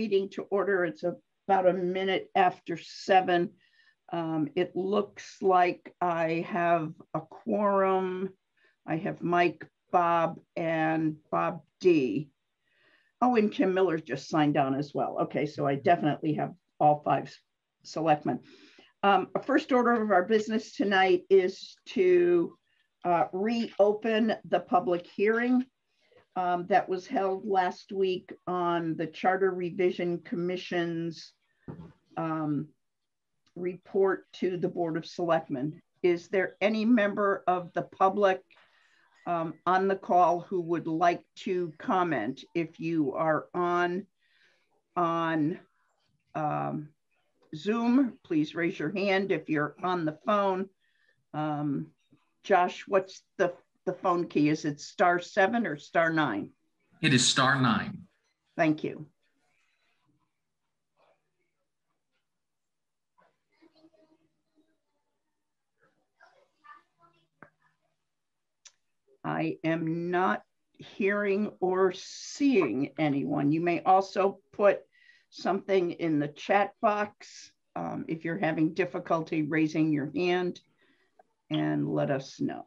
meeting to order. It's about a minute after seven. Um, it looks like I have a quorum. I have Mike, Bob, and Bob D. Oh, and Kim Miller just signed on as well. Okay, so I definitely have all five selectmen. Um, a first order of our business tonight is to uh, reopen the public hearing um, that was held last week on the Charter Revision Commission's um, report to the Board of Selectmen. Is there any member of the public um, on the call who would like to comment? If you are on, on um, Zoom, please raise your hand. If you're on the phone, um, Josh, what's the, the phone key? Is it star seven or star nine? It is star nine. Thank you. I am not hearing or seeing anyone. You may also put something in the chat box um, if you're having difficulty raising your hand and let us know.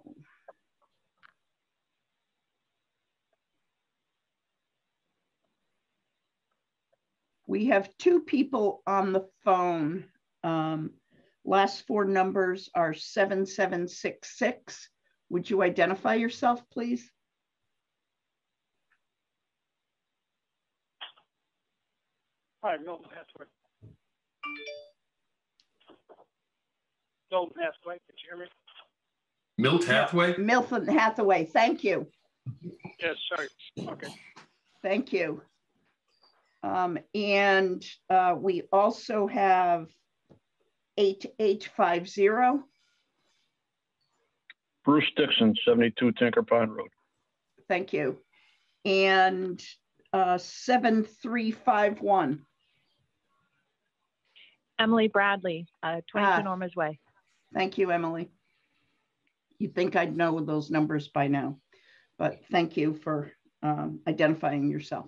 We have two people on the phone. Um, last four numbers are 7766. Would you identify yourself, please? Hi, Milton Hathaway. Milton Hathaway, can you hear me? Milt Hathaway? Milton Hathaway, thank you. Yes, sorry. Okay. Thank you. Um, and uh, we also have 8850. Bruce Dixon, 72 Tinker Pond Road. Thank you. And uh, 7351. Emily Bradley, uh, 22 Ah. Norma's Way. Thank you, Emily. You'd think I'd know those numbers by now, but thank you for um, identifying yourself.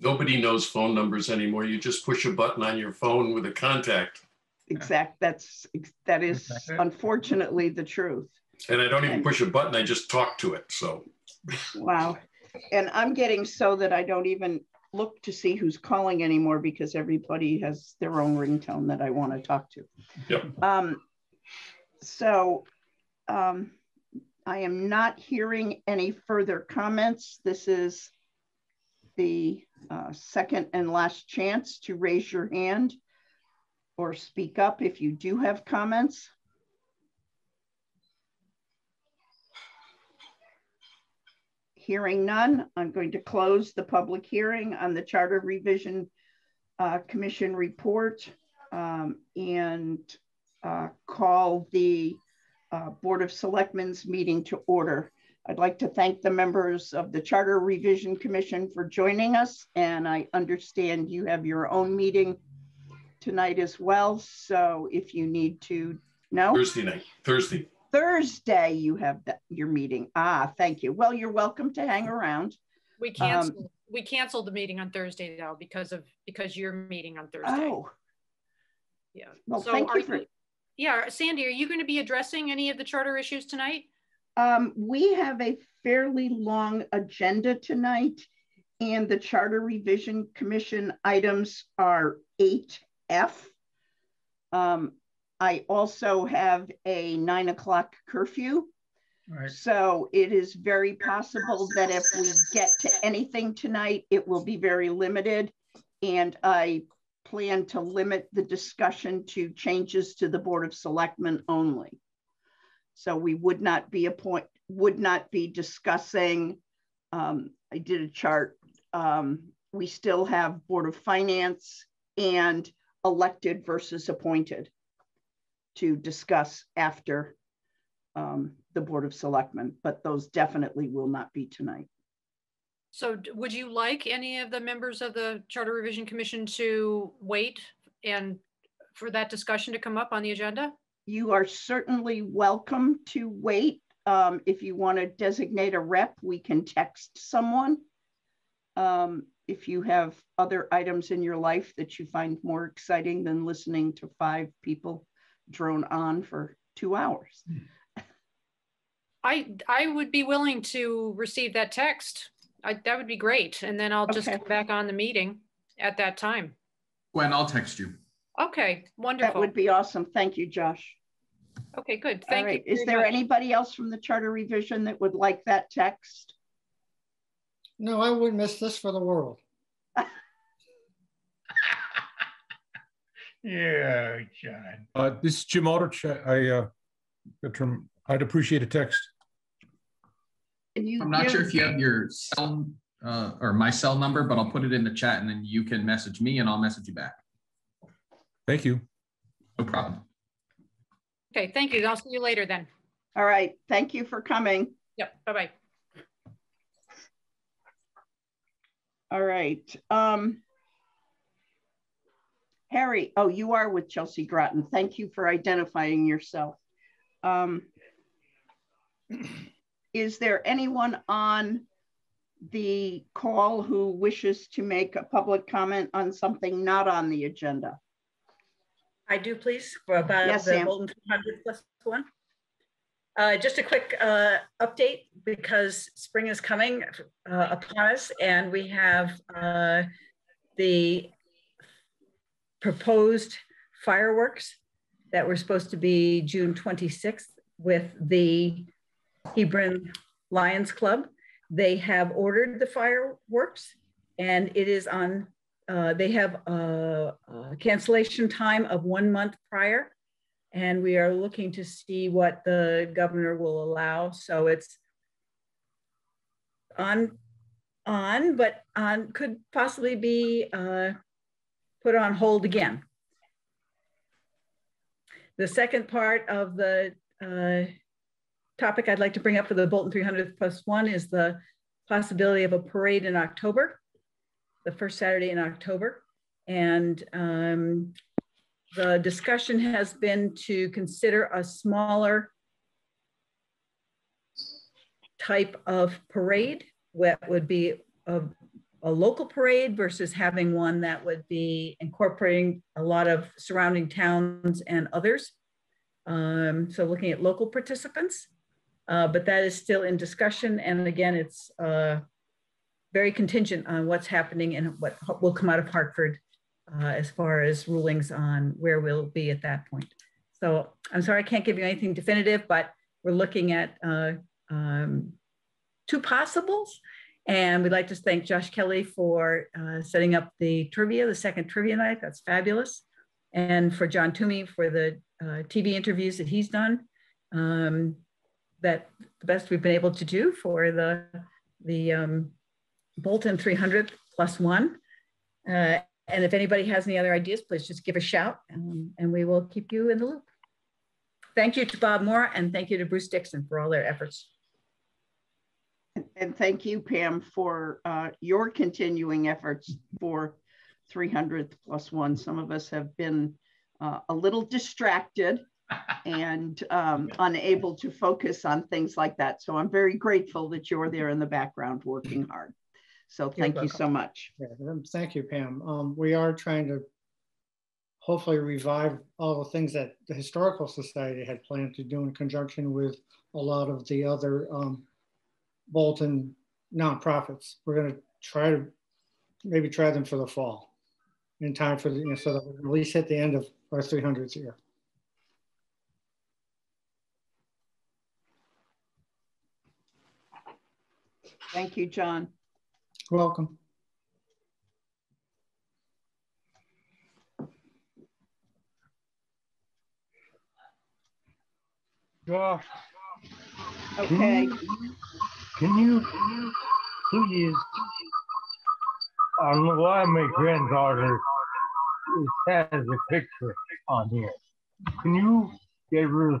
Nobody knows phone numbers anymore. You just push a button on your phone with a contact. Exact. That's that is unfortunately the truth. And I don't even push a button, I just talk to it. So Wow. And I'm getting so that I don't even look to see who's calling anymore because everybody has their own ringtone that I want to talk to. Yep. Um, so um, I am not hearing any further comments. This is the uh, second and last chance to raise your hand or speak up if you do have comments. Hearing none, I'm going to close the public hearing on the Charter Revision uh, Commission report um, and uh, call the uh, Board of Selectmen's meeting to order. I'd like to thank the members of the Charter Revision Commission for joining us. And I understand you have your own meeting tonight as well. So if you need to, no? Thursday night, Thursday. Thursday you have the, your meeting. Ah, thank you. Well, you're welcome to hang around. We canceled, we canceled the meeting on Thursday though, because of, because you're meeting on Thursday. Oh, Yeah. well, So thank are you for, Yeah, Sandy, are you going to be addressing any of the charter issues tonight? Um, we have a fairly long agenda tonight and the Charter Revision Commission items are eight F. Um, I also have a nine o'clock curfew. Right. So it is very possible that if we get to anything tonight, it will be very limited. And I plan to limit the discussion to changes to the Board of Selectmen only. So we would not be a point, would not be discussing, um, I did a chart. Um, we still have Board of Finance and elected versus appointed to discuss after um, the Board of Selectmen, but those definitely will not be tonight. So would you like any of the members of the Charter Revision Commission to wait and for that discussion to come up on the agenda? You are certainly welcome to wait. Um, if you want to designate a rep, we can text someone. Um, if you have other items in your life that you find more exciting than listening to five people drone on for two hours. I, I would be willing to receive that text. I, that would be great. And then I'll just Okay. come back on the meeting at that time. Gwen, I'll text you. Okay, wonderful. That would be awesome. Thank you, Josh. Okay, good. All Thank you. Is there much. anybody else from the charter revision that would like that text? No, I wouldn't miss this for the world. Yeah, John. Uh, this is Jim Aldrich. I, I, uh, the term- I'd appreciate a text. I'm not sure if you have your cell uh, or my cell number, but I'll put it in the chat and then you can message me and I'll message you back. Thank you. No problem. Okay, thank you. I'll see you later then. All right. Thank you for coming. Yep, bye-bye. All right. Um, Harry, oh, you are with Chelsea Groton. Thank you for identifying yourself. Um, is there anyone on the call who wishes to make a public comment on something not on the agenda? I do, please, for about Yes, the Sam. Bolton 300 plus one. Uh, Just a quick uh, update because spring is coming uh, upon us and we have uh, the proposed fireworks that were supposed to be June 26th with the Hebron Lions Club. They have ordered the fireworks and it is on uh, they have a, a cancellation time of one month prior, and we are looking to see what the governor will allow. So it's on, on, but on could possibly be uh, put on hold again. The second part of the uh, topic I'd like to bring up for the Bolton 300 plus one is the possibility of a parade in October the first Saturday in October. And um, the discussion has been to consider a smaller type of parade, what would be a, a local parade versus having one that would be incorporating a lot of surrounding towns and others. Um, so looking at local participants, uh, but that is still in discussion. And again, it's uh, very contingent on what's happening and what will come out of Hartford uh, as far as rulings on where we'll be at that point. So I'm sorry, I can't give you anything definitive, but we're looking at uh, um, two possibles. And we'd like to thank Josh Kelly for uh, setting up the trivia, the second trivia night. That's fabulous. And for John Toomey for the uh, TV interviews that he's done. Um, that the best we've been able to do for the, the um, Bolton 300 plus one. Uh, and if anybody has any other ideas, please just give a shout um, and we will keep you in the loop. Thank you to Bob Moore and thank you to Bruce Dixon for all their efforts. And thank you, Pam, for uh, your continuing efforts for 300th plus one. Some of us have been uh, a little distracted and um, unable to focus on things like that. So I'm very grateful that you're there in the background working hard. So thank you welcome. so much. Yeah, um, Thank you, Pam. Um, we are trying to hopefully revive all the things that the Historical Society had planned to do in conjunction with a lot of the other um, Bolton nonprofits. We're going to try to maybe try them for the fall in time for the, you know, so that we at least hit the end of our 300th year. Thank you, John. Welcome. Josh, Okay. can you please, on the why my granddaughter has a picture on here. Can you get rid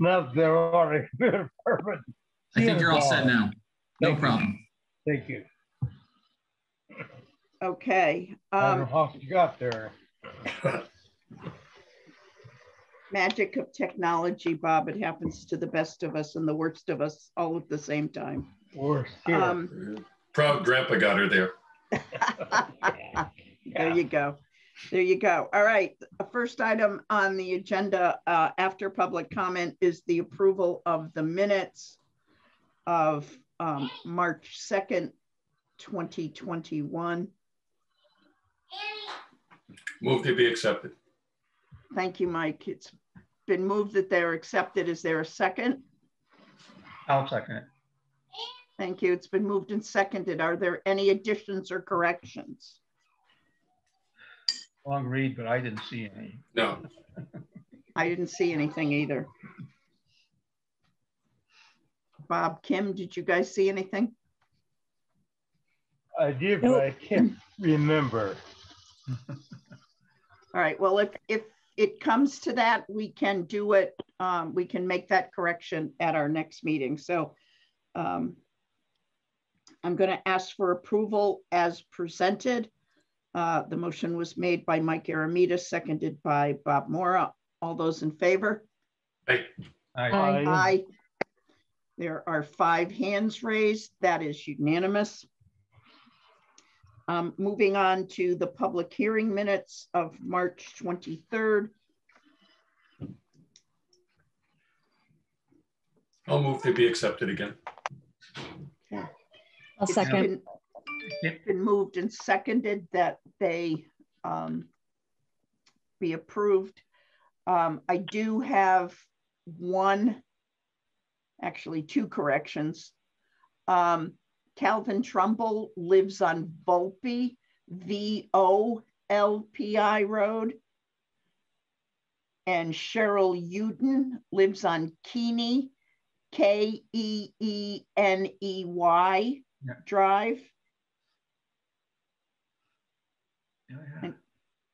not there already perfect. I think you're all set now. No Thank you. problem. Thank you. Okay. I don't know Um, how you got there. magic of technology, Bob. It happens to the best of us and the worst of us all at the same time. We're. Um, Proud grandpa got her there. There you go. There you go. All right. First item on the agenda uh, after public comment is the approval of the minutes of um, March 2nd, 2021. Move to be accepted. Thank you, Mike. It's been moved that they're accepted. Is there a second? I'll second it. Thank you. It's been moved and seconded. Are there any additions or corrections? Long read, but I didn't see any. No, I didn't see anything either. Bob, Kim, did you guys see anything? I did, but I can't remember. All right, well, if, if it comes to that, we can do it. Um, we can make that correction at our next meeting. So um, I'm going to ask for approval as presented. Uh, the motion was made by Mike Aramita, seconded by Bob Mora. All those in favor? Aye. Aye. Aye. There are five hands raised. That is unanimous. Um, moving on to the public hearing minutes of March 23rd. I'll move to be accepted again. I'll It's second. been- It's been moved and seconded that they um, be approved. Um, I do have one, actually two corrections. Um, Calvin Trumbull lives on Volpi, V-O-L-P-I Road. And Cheryl Uden lives on Keeney, K-E-E-N-E-Y Yeah. Drive. Yeah, yeah.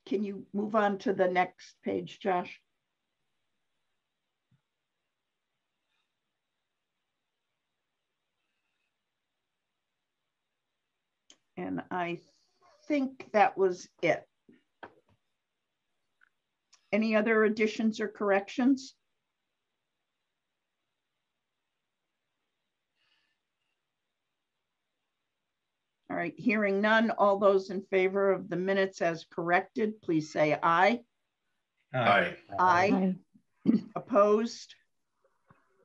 Can you move on to the next page, Josh? And I think that was it. Any other additions or corrections? All right, hearing none, all those in favor of the minutes as corrected, please say aye. Aye. Aye. Aye. Opposed?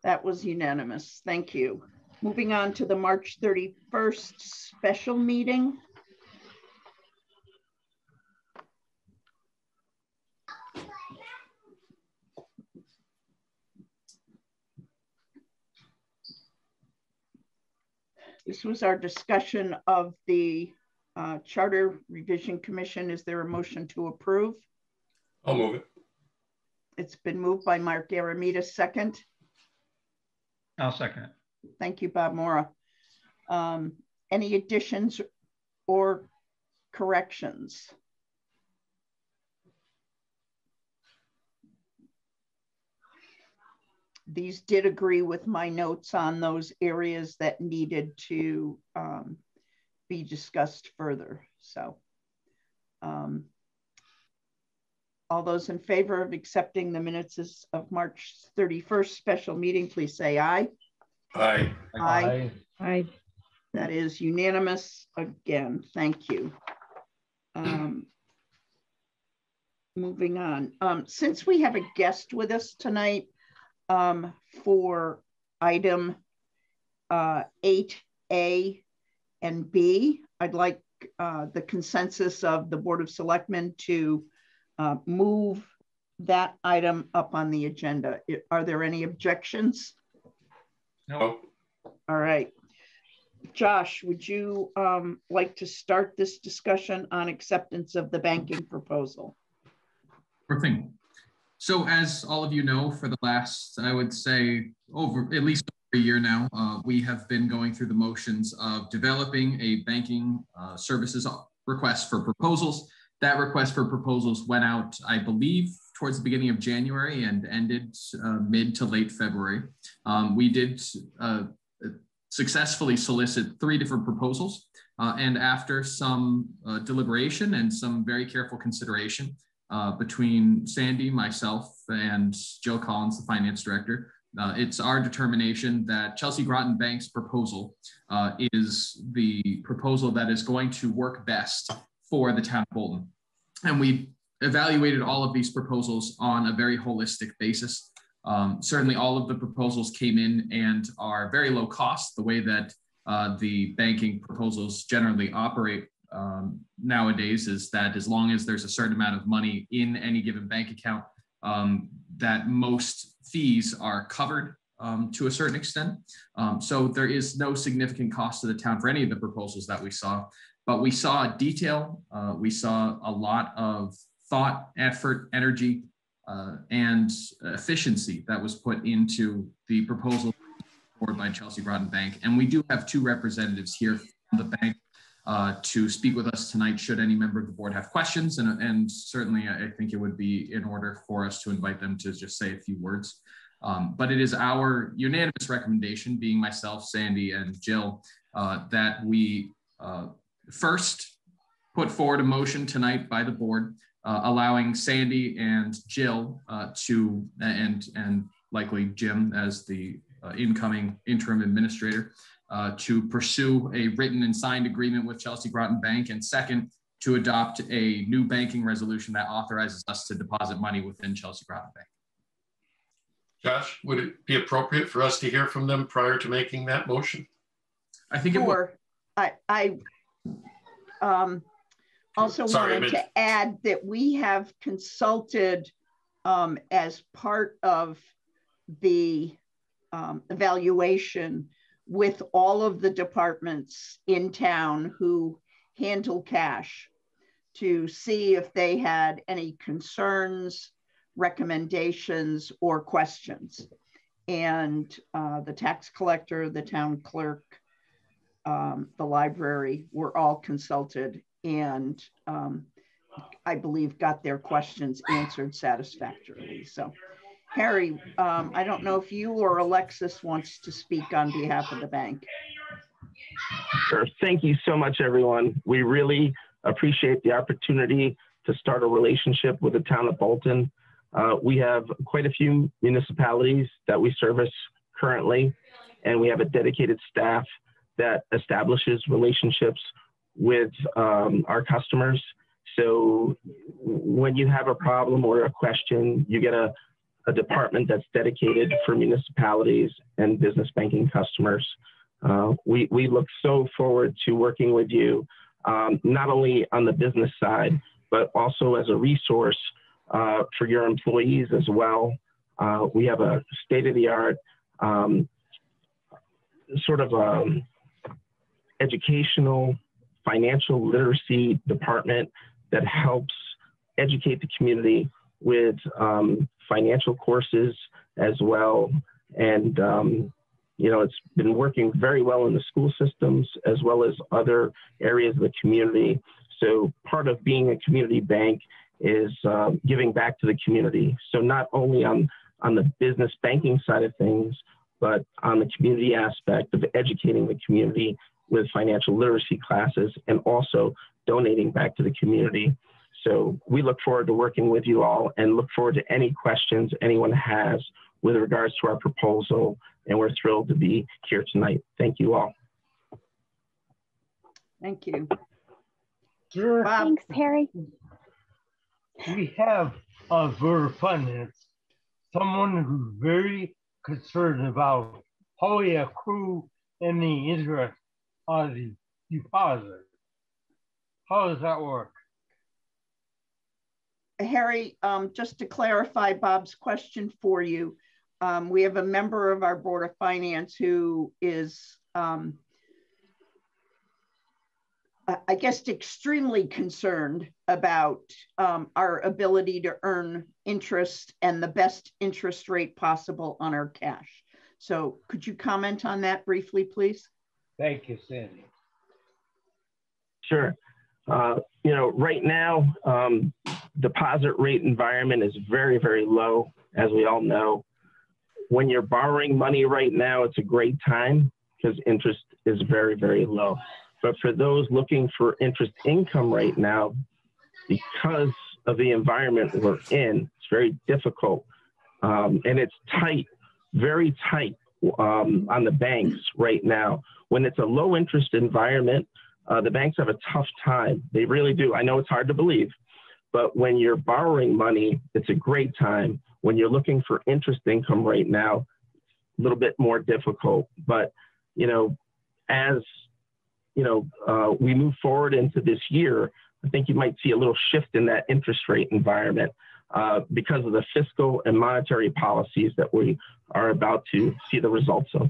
That was unanimous. Thank you. Moving on to the March 31st special meeting. This was our discussion of the uh, Charter Revision Commission. Is there a motion to approve? I'll move it. It's been moved by Mark Aramita, second. I'll second it. Thank you, Bob Mora. Um, any additions or corrections? These did agree with my notes on those areas that needed to um, be discussed further. So um, all those in favor of accepting the minutes of March 31st special meeting, please say aye. Aye. Aye. Aye. That is unanimous again. Thank you. Um, moving on. Um, since we have a guest with us tonight um, for item uh, 8A and B, I'd like uh, the consensus of the Board of Selectmen to uh, move that item up on the agenda. Are there any objections? No. All right. Josh, would you um, like to start this discussion on acceptance of the banking proposal? Sure thing. So as all of you know, for the last, I would say, over at least a year now, uh, we have been going through the motions of developing a banking uh, services request for proposals. That request for proposals went out, I believe, towards the beginning of January and ended uh, mid to late February. Um, we did uh, successfully solicit three different proposals. Uh, and after some uh, deliberation and some very careful consideration uh, between Sandy, myself, and Jill Collins, the finance director, Uh, it's our determination that Chelsea Groton Bank's proposal is the proposal that is going to work best for the town of Bolton. And we evaluated all of these proposals on a very holistic basis. Um, certainly, all of the proposals came in and are very low cost, the way that uh, the banking proposals generally operate um, nowadays is that as long as there's a certain amount of money in any given bank account, um, that most fees are covered um, to a certain extent. Um, so there is no significant cost to the town for any of the proposals that we saw, but we saw detail, uh, we saw a lot of thought, effort, energy, uh, and efficiency that was put into the proposal by Chelsea Groton Bank. And we do have two representatives here from the bank uh, to speak with us tonight should any member of the board have questions. And, and certainly I think it would be in order for us to invite them to just say a few words. Um, but it is our unanimous recommendation, being myself, Sandy, and Jill, uh, that we uh, first put forward a motion tonight by the board, uh, allowing Sandy and Jill uh, to, and, and likely Jim as the uh, incoming interim administrator, uh, to pursue a written and signed agreement with Chelsea Groton Bank, and second, to adopt a new banking resolution that authorizes us to deposit money within Chelsea Groton Bank. Josh, would it be appropriate for us to hear from them prior to making that motion? I think it would. I, I um, also Sorry, wanted to add that we have consulted um, as part of the um, evaluation with all of the departments in town who handle cash to see if they had any concerns, recommendations, or questions. And uh, the tax collector, the town clerk, um, the library were all consulted and um, I believe got their questions answered satisfactorily. So Harry, um, I don't know if you or Alexis wants to speak on behalf of the bank. Sure. Thank you so much, everyone. We really appreciate the opportunity to start a relationship with the town of Bolton. Uh, we have quite a few municipalities that we service currently, and we have a dedicated staff that establishes relationships with um, our customers. So when you have a problem or a question, you get a, a department that's dedicated for municipalities and business banking customers. Uh, we, we look so forward to working with you, um, not only on the business side, but also as a resource uh, for your employees as well. Uh, we have a state of the art um, sort of um, educational financial literacy department that helps educate the community with um, financial courses as well. And, um, you know, it's been working very well in the school systems as well as other areas of the community. So part of being a community bank is uh, giving back to the community. So not only on, on the business banking side of things, but on the community aspect of educating the community with financial literacy classes and also donating back to the community. So we look forward to working with you all and look forward to any questions anyone has with regards to our proposal. And we're thrilled to be here tonight. Thank you all. Thank you. Sure. Bob, Thanks, Harry. We have on Board of Finance someone who's very concerned about how we accrue any interest on the deposit. How does that work? Harry, um, just to clarify Bob's question for you, um, we have a member of our Board of Finance who is, um, I- I guess, extremely concerned about um, our ability to earn interest and the best interest rate possible on our cash. So could you comment on that briefly, please? Thank you, Sandy. Sure. Uh, you know, right now, um, deposit rate environment is very, very low, as we all know. When you're borrowing money right now, it's a great time because interest is very, very low. But for those looking for interest income right now, because of the environment we're in, it's very difficult um, and it's tight very tight um, on the banks right now. When it's a low interest environment, uh, the banks have a tough time. They really do. I know it's hard to believe, but when you're borrowing money, it's a great time. When you're looking for interest income right now, a little bit more difficult. But you know, as you know, uh, we move forward into this year, I think you might see a little shift in that interest rate environment uh, because of the fiscal and monetary policies that we are about to see the results of.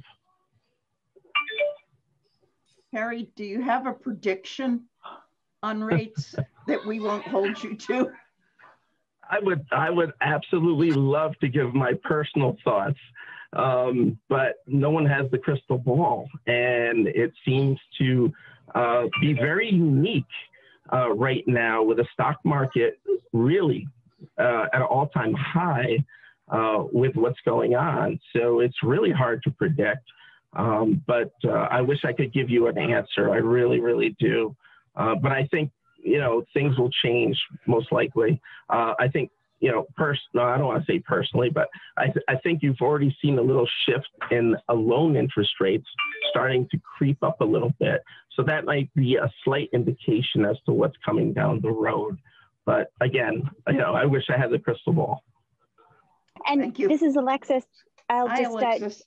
Harry, do you have a prediction on rates that we won't hold you to? I would, I would absolutely love to give my personal thoughts, um, but no one has the crystal ball, and it seems to uh, be very unique uh, right now with the stock market really uh, at an all-time high uh, with what's going on. So it's really hard to predict. Um, but uh, I wish I could give you an answer. I really, really do. Uh, but I think you know things will change most likely. Uh, I think you know, pers- no, I don't want to say personally, but I, th- I think you've already seen a little shift in a loan interest rates starting to creep up a little bit. So that might be a slight indication as to what's coming down the road. But again, you know, I wish I had the crystal ball. And this is Alexis. I'll Hi, just uh, Alexis.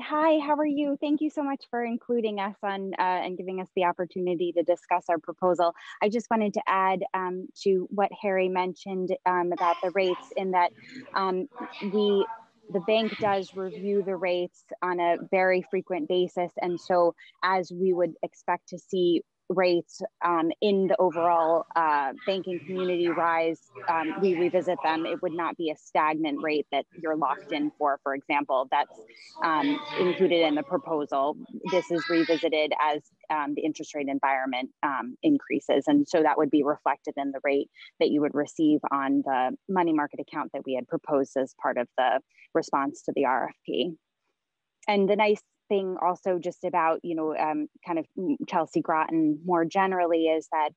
Hi, how are you? Thank you so much for including us on uh, and giving us the opportunity to discuss our proposal. I just wanted to add um, to what Harry mentioned um, about the rates in that um, the the bank does review the rates on a very frequent basis. And so as we would expect to see rates um, in the overall uh, banking community rise, um, we revisit them. It would not be a stagnant rate that you're locked in for, for example. That's um, included in the proposal. This is revisited as um, the interest rate environment um, increases. And so that would be reflected in the rate that you would receive on the money market account that we had proposed as part of the response to the RFP. And the nice thing also just about you know um, kind of Chelsea Groton more generally is that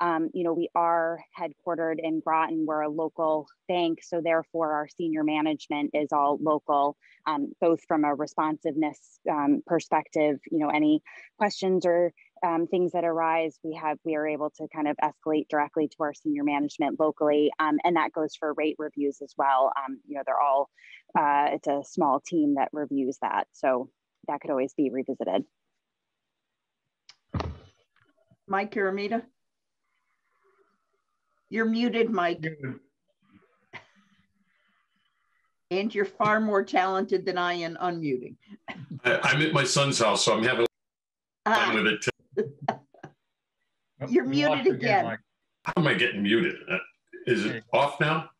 um, you know we are headquartered in Groton. We're a local bank, so therefore our senior management is all local, um, both from a responsiveness um, perspective. You know any questions or um, things that arise, we have we are able to kind of escalate directly to our senior management locally, um, and that goes for rate reviews as well. You know, they're all uh, it's a small team that reviews that, so that could always be revisited. Mike Aramita? You're muted, Mike. And you're far more talented than I in unmuting. I, I'm at my son's house, so I'm having a Ah, time with it. too. You're muted again. How am I getting muted? Uh, Is it off now?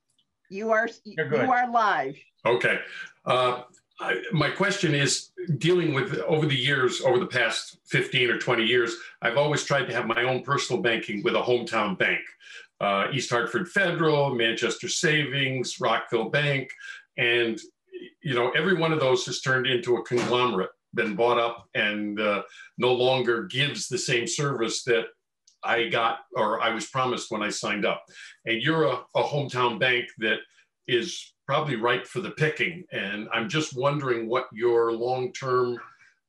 You are, you good. are live. Okay. Uh, I, my question is dealing with over the years, over the past 15 or 20 years, I've always tried to have my own personal banking with a hometown bank. Uh, East Hartford Federal, Manchester Savings, Rockville Bank. And, you know, every one of those has turned into a conglomerate, been bought up and uh, no longer gives the same service that I got or I was promised when I signed up. And you're a, a hometown bank that is probably ripe for the picking. And I'm just wondering what your long term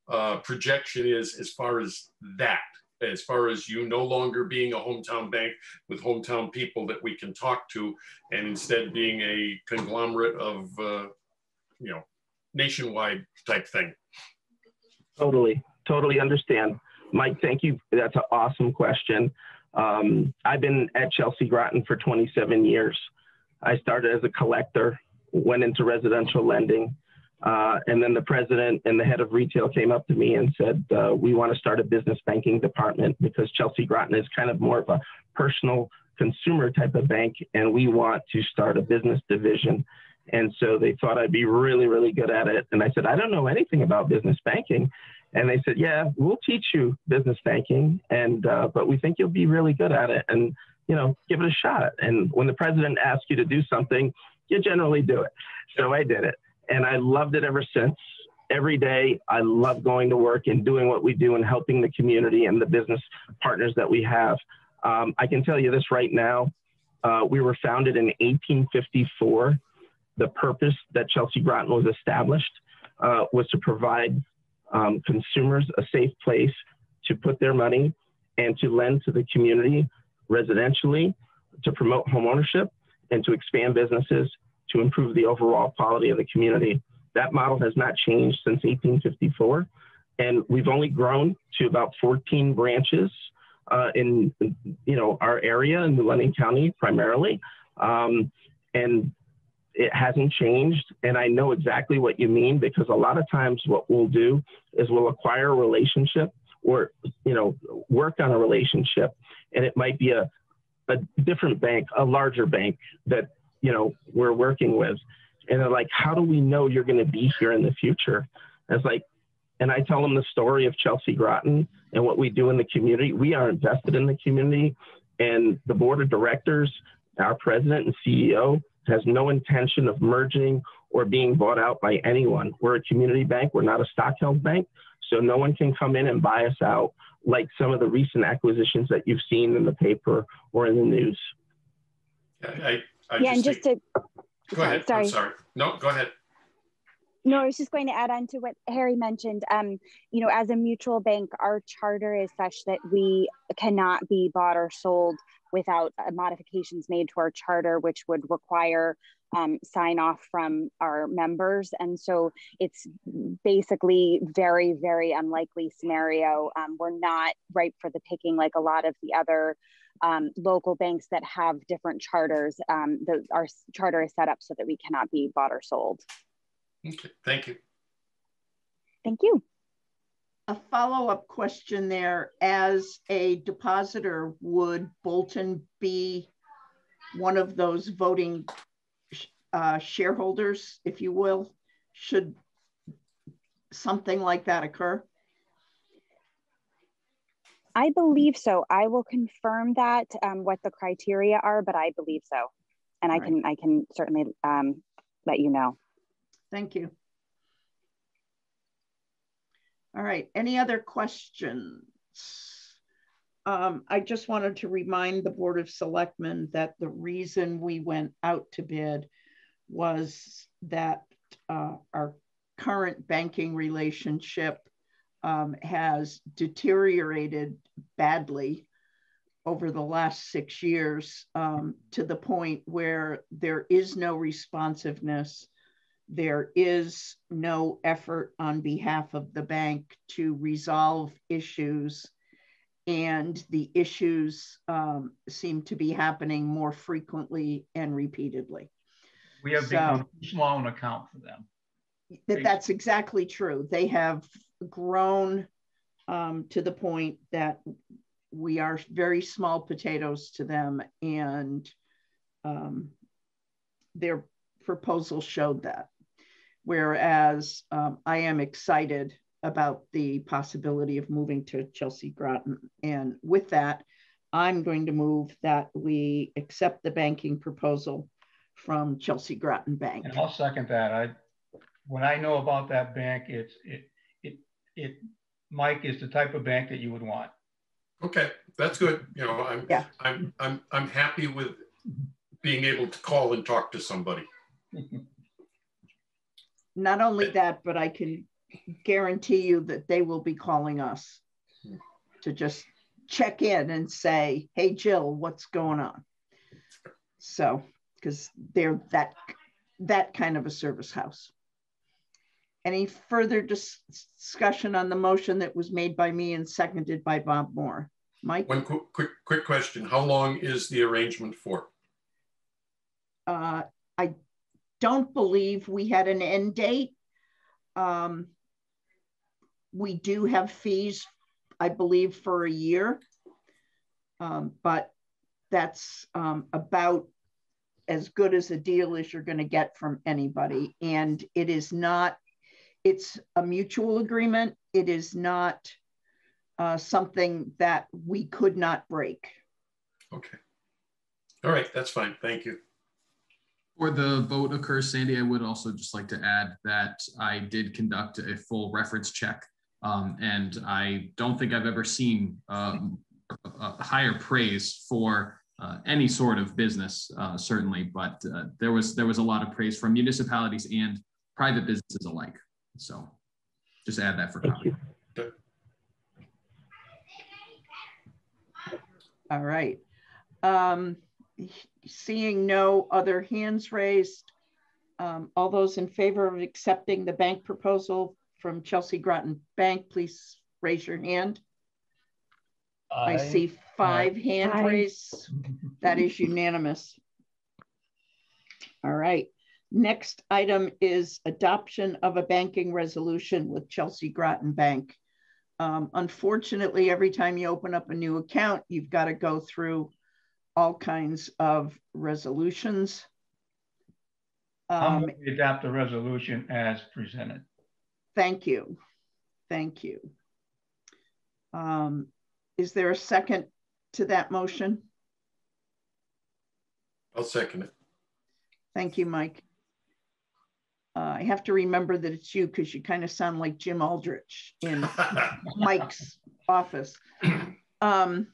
uh, projection is as far as that, as far as you no longer being a hometown bank with hometown people that we can talk to, and instead being a conglomerate of, uh, you know, nationwide type thing. Totally, totally understand. Mike, thank you. That's an awesome question. Um, I've been at Chelsea Groton for 27 years. I started as a collector, went into residential lending, uh, and then the president and the head of retail came up to me and said, uh, "We want to start a business banking department because Chelsea Groton is kind of more of a personal consumer type of bank, and we want to start a business division." And so they thought I'd be really, really good at it. And I said, "I don't know anything about business banking." And they said, "Yeah, we'll teach you business banking, and uh, but we think you'll be really good at it, and you know, give it a shot." And when the president asks you to do something, you generally do it. So I did it, and I loved it ever since. Every day, I love going to work and doing what we do and helping the community and the business partners that we have. Um, I can tell you this right now: uh, we were founded in 1854. The purpose that Chelsea Groton was established uh, was to provide um, consumers a safe place to put their money and to lend to the community residentially, to promote homeownership, and to expand businesses to improve the overall quality of the community. That model has not changed since 1854, and we've only grown to about 14 branches uh, in you know our area in Lennon County primarily, um, and it hasn't changed. And I know exactly what you mean because a lot of times what we'll do is we'll acquire a relationship or you know work on a relationship, and it might be a a different bank, a larger bank that you know we're working with, and they're like, "How do we know you're going to be here in the future?" It's like, and I tell them the story of Chelsea Groton and what we do in the community. We are invested in the community, and the board of directors, our president and CEO, has no intention of merging or being bought out by anyone. We're a community bank. We're not a stock held bank. So no one can come in and buy us out like some of the recent acquisitions that you've seen in the paper or in the news. I, I yeah, and just to go ahead. Sorry. I'm sorry. No, go ahead. No, I was just going to add on to what Harry mentioned. Um, you know, as a mutual bank, our charter is such that we cannot be bought or sold without uh, modifications made to our charter, which would require um, sign off from our members. And so it's basically very, very unlikely scenario. Um, we're not ripe for the picking like a lot of the other um, local banks that have different charters. Um, the, our charter is set up so that we cannot be bought or sold. Okay, thank you. Thank you. A follow-up question there, as a depositor, would Bolton be one of those voting uh, shareholders, if you will, should something like that occur? I believe so. I will confirm that um, what the criteria are, but I believe so, and All I right. can I can certainly um, let you know. Thank you. All right. Any other questions? Um, I just wanted to remind the Board of Selectmen that the reason we went out to bid was that uh, our current banking relationship um, has deteriorated badly over the last six years um, to the point where there is no responsiveness. There is no effort on behalf of the bank to resolve issues. And the issues um, seem to be happening more frequently and repeatedly. We have so, become small an account for them. That, that's exactly true. They have grown um, to the point that we are very small potatoes to them, and um, their proposal showed that. Whereas um, I am excited about the possibility of moving to Chelsea Groton. And with that, I'm going to move that we accept the banking proposal from Chelsea Groton Bank. And I'll second that. I, when I know about that bank, it's it it it Mike is the type of bank that you would want. Okay, that's good. You know, I'm yeah. I'm I'm I'm happy with being able to call and talk to somebody. Not only that, but I can guarantee you that they will be calling us to just check in and say, "Hey, Jill, what's going on?" So because they're that that kind of a service house. Any further dis discussion on the motion that was made by me and seconded by Bob Moore? Mike? One quick, quick, quick question. How long is the arrangement for? Uh, I don't believe we had an end date. Um, we do have fees, I believe, for a year, um, but that's um, about as good as a deal as you're going to get from anybody. And it is not, it's a mutual agreement. It is not uh, something that we could not break. Okay. All right, that's fine. Thank you. For the vote occurs, Sandy, I would also just like to add that I did conduct a full reference check. Um, and I don't think I've ever seen um, a higher praise for uh, any sort of business, uh, certainly, but uh, there was there was a lot of praise from municipalities and private businesses alike. So just add that for comment. All right. Um, seeing no other hands raised, um, all those in favor of accepting the bank proposal from Chelsea Groton Bank, please raise your hand. I, I see five Aye. hand Aye. raised. That is unanimous. All right. Next item is adoption of a banking resolution with Chelsea Groton Bank. Um, unfortunately, every time you open up a new account, you've got to go through all kinds of resolutions. Um, I'm we adopt the resolution as presented. Thank you. Thank you. Um, is there a second to that motion? I'll second it. Thank you, Mike. Uh, I have to remember that it's you because you kind of sound like Jim Aldrich in Mike's office. Um,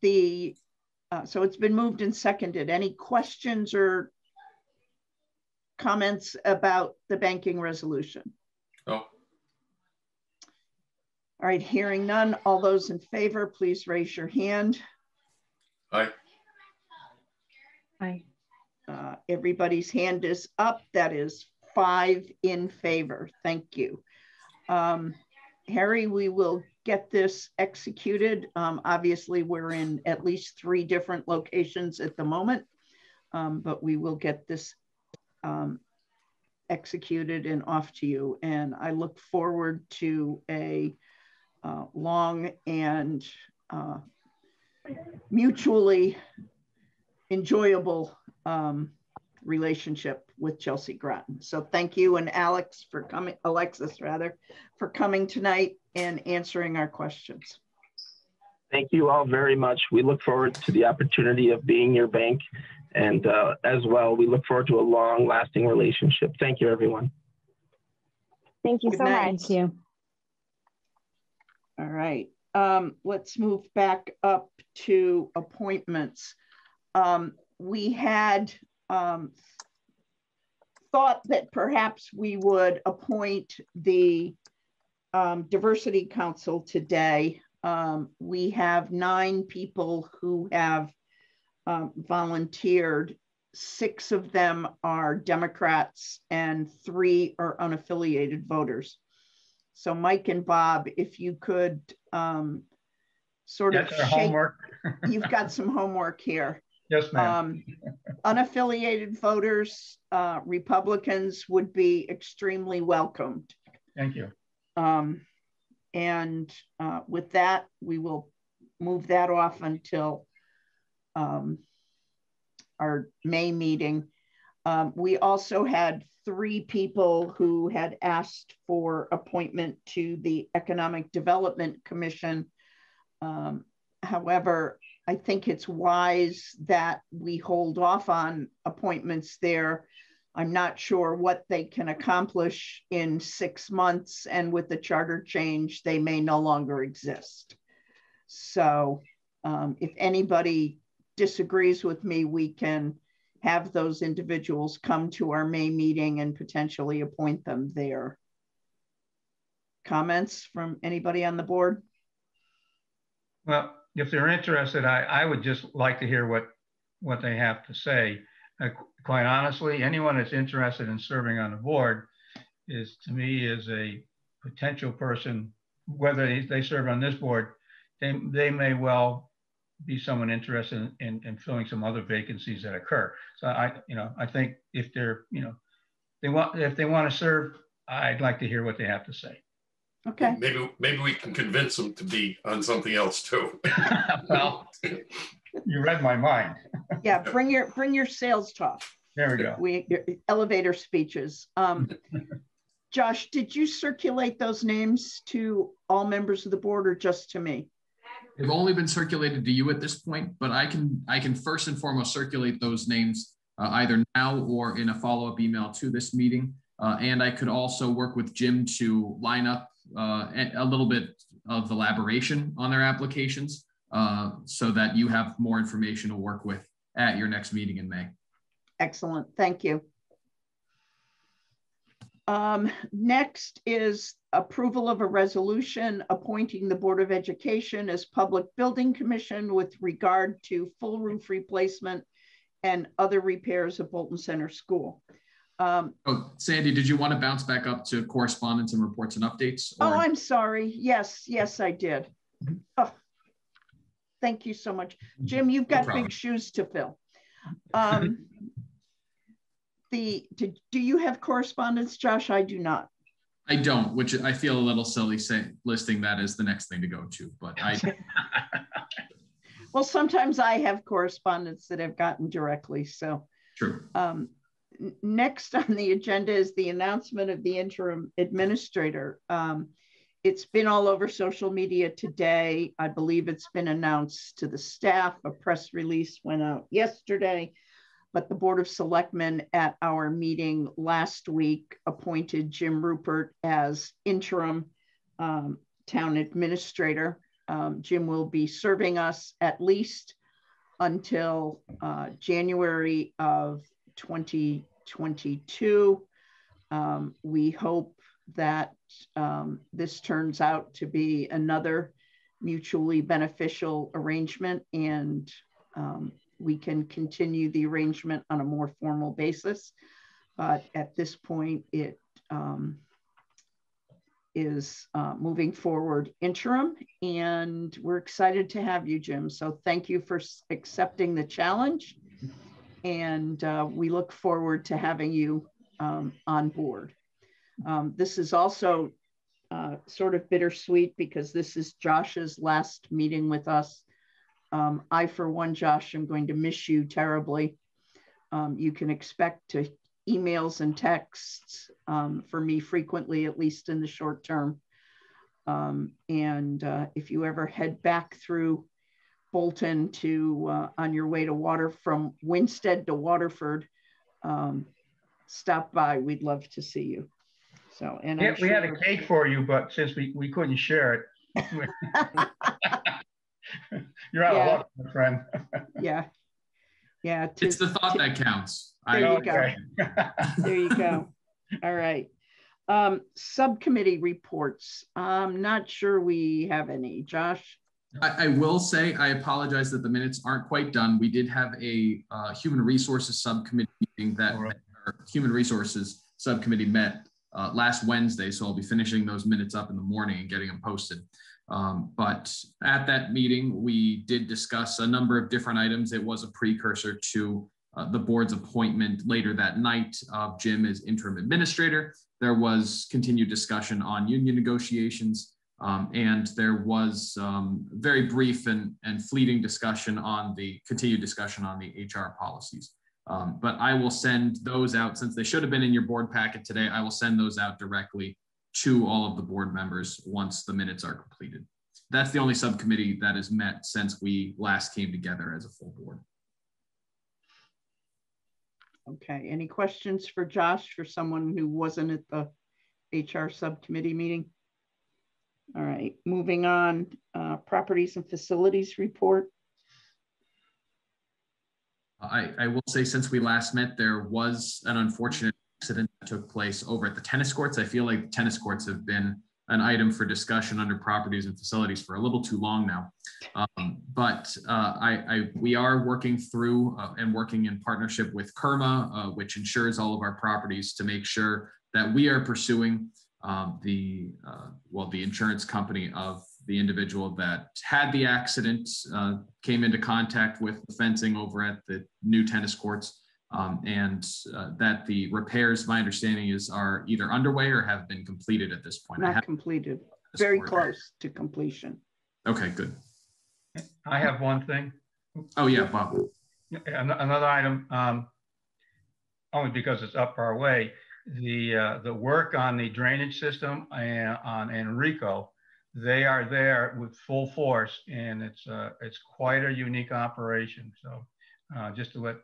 the uh, so it's been moved and seconded. Any questions or comments about the banking resolution? No. All right, hearing none. All those in favor, please raise your hand. Aye. Aye. Uh, everybody's hand is up. That is five in favor. Thank you. Um, Harry, we will get this executed. Um, obviously, we're in at least three different locations at the moment, um, but we will get this um, executed and off to you. And I look forward to a uh, long and uh, mutually enjoyable um, relationship with Chelsea Groton. So thank you and Alex for coming, Alexis rather, for coming tonight and answering our questions. Thank you all very much. We look forward to the opportunity of being your bank. And uh, as well, we look forward to a long lasting relationship. Thank you, everyone. Thank you Good so night. much. Thank you. All right. Um, let's move back up to appointments. Um, we had um, thought that perhaps we would appoint the um, Diversity Council today. Um, we have nine people who have um, volunteered. Six of them are Democrats and three are unaffiliated voters. So Mike and Bob, if you could um, sort That's of shake, homework. you've got some homework here. Yes, ma'am. Um, unaffiliated voters, uh, Republicans would be extremely welcomed. Thank you. Um, and uh, with that, we will move that off until um, our May meeting. Um, we also had three people who had asked for appointment to the Economic Development Commission. Um, however, I think it's wise that we hold off on appointments there. I'm not sure what they can accomplish in six months, and with the charter change, they may no longer exist. So, um, if anybody disagrees with me, we can have those individuals come to our May meeting and potentially appoint them there. Comments from anybody on the board? Well, if they're interested, I, I would just like to hear what, what they have to say. Uh, quite honestly, anyone that's interested in serving on the board is, to me, is a potential person, whether they, they serve on this board, they, they may well be someone interested in, in, in, filling some other vacancies that occur. So I, you know, I think if they're, you know, they want, if they want to serve, I'd like to hear what they have to say. Okay. Maybe maybe we can convince them to be on something else too. well, you read my mind. yeah, bring your bring your sales talk. There we go. We elevator speeches. Um, Josh, did you circulate those names to all members of the board or just to me? They've only been circulated to you at this point, but I can I can first and foremost circulate those names uh, either now or in a follow up email to this meeting. Uh, and I could also work with Jim to line up uh, a little bit of elaboration on their applications uh, so that you have more information to work with at your next meeting in May. Excellent. Thank you. Um, next is approval of a resolution appointing the Board of Education as Public Building Commission with regard to full roof replacement and other repairs of Bolton Center School. Um, oh, Sandy, did you want to bounce back up to correspondence and reports and updates? Or? Oh, I'm sorry. Yes, yes, I did. Oh, thank you so much. Jim, you've got no big shoes to fill. Um, the did, do you have correspondence, Josh? I do not. I don't, which I feel a little silly saying listing that as the next thing to go to, but I. well, sometimes I have correspondence that I've gotten directly. So true. Um, next on the agenda is the announcement of the interim administrator. Um, it's been all over social media today. I believe it's been announced to the staff. A press release went out yesterday but the Board of Selectmen at our meeting last week appointed Jim Rupert as interim um, town administrator. Um, Jim will be serving us at least until uh, January of 2022. Um, we hope that um, this turns out to be another mutually beneficial arrangement and um, we can continue the arrangement on a more formal basis. But at this point, it um, is uh, moving forward interim, and we're excited to have you, Jim. So thank you for accepting the challenge, and uh, we look forward to having you um, on board. Um, this is also uh, sort of bittersweet because this is Josh's last meeting with us um, I, for one, Josh, am going to miss you terribly. Um, you can expect to emails and texts um, for me frequently, at least in the short term. Um, and uh, if you ever head back through Bolton to uh, on your way to water from Winsted to Waterford, um, stop by. We'd love to see you. So, and yeah, we had a cake for you, but since we, we couldn't share it. You're out yeah. of luck, my friend. yeah. Yeah. To, it's the thought to, that counts. There I, you okay. go. there you go. All right. Um, subcommittee reports. I'm not sure we have any. Josh? I, I, will say I apologize that the minutes aren't quite done. We did have a uh, human resources subcommittee meeting that right. human resources subcommittee met uh, last Wednesday. So I'll be finishing those minutes up in the morning and getting them posted. Um, but at that meeting, we did discuss a number of different items. It was a precursor to uh, the board's appointment later that night of Jim as interim administrator. There was continued discussion on union negotiations, um, and there was um, very brief and, and fleeting discussion on the continued discussion on the HR policies. Um, but I will send those out since they should have been in your board packet today. I will send those out directly to all of the board members once the minutes are completed. That's the only subcommittee that has met since we last came together as a full board. Okay, any questions for Josh for someone who wasn't at the HR subcommittee meeting? All right, moving on, uh, properties and facilities report. I, I will say since we last met, there was an unfortunate accident that took place over at the tennis courts. I feel like tennis courts have been an item for discussion under properties and facilities for a little too long now. Um, but uh, I, I, we are working through uh, and working in partnership with CIRMA, uh, which insures all of our properties to make sure that we are pursuing um, the, uh, well, the insurance company of the individual that had the accident, uh, came into contact with the fencing over at the new tennis courts um, and uh, that the repairs, my understanding is, are either underway or have been completed at this point. Not completed, very close to completion. Okay, good. I have one thing. Oh yeah, Bob. Another item, um, only because it's up our way. The uh, the work on the drainage system and on Enrico, they are there with full force, and it's uh, it's quite a unique operation. So, uh, just to let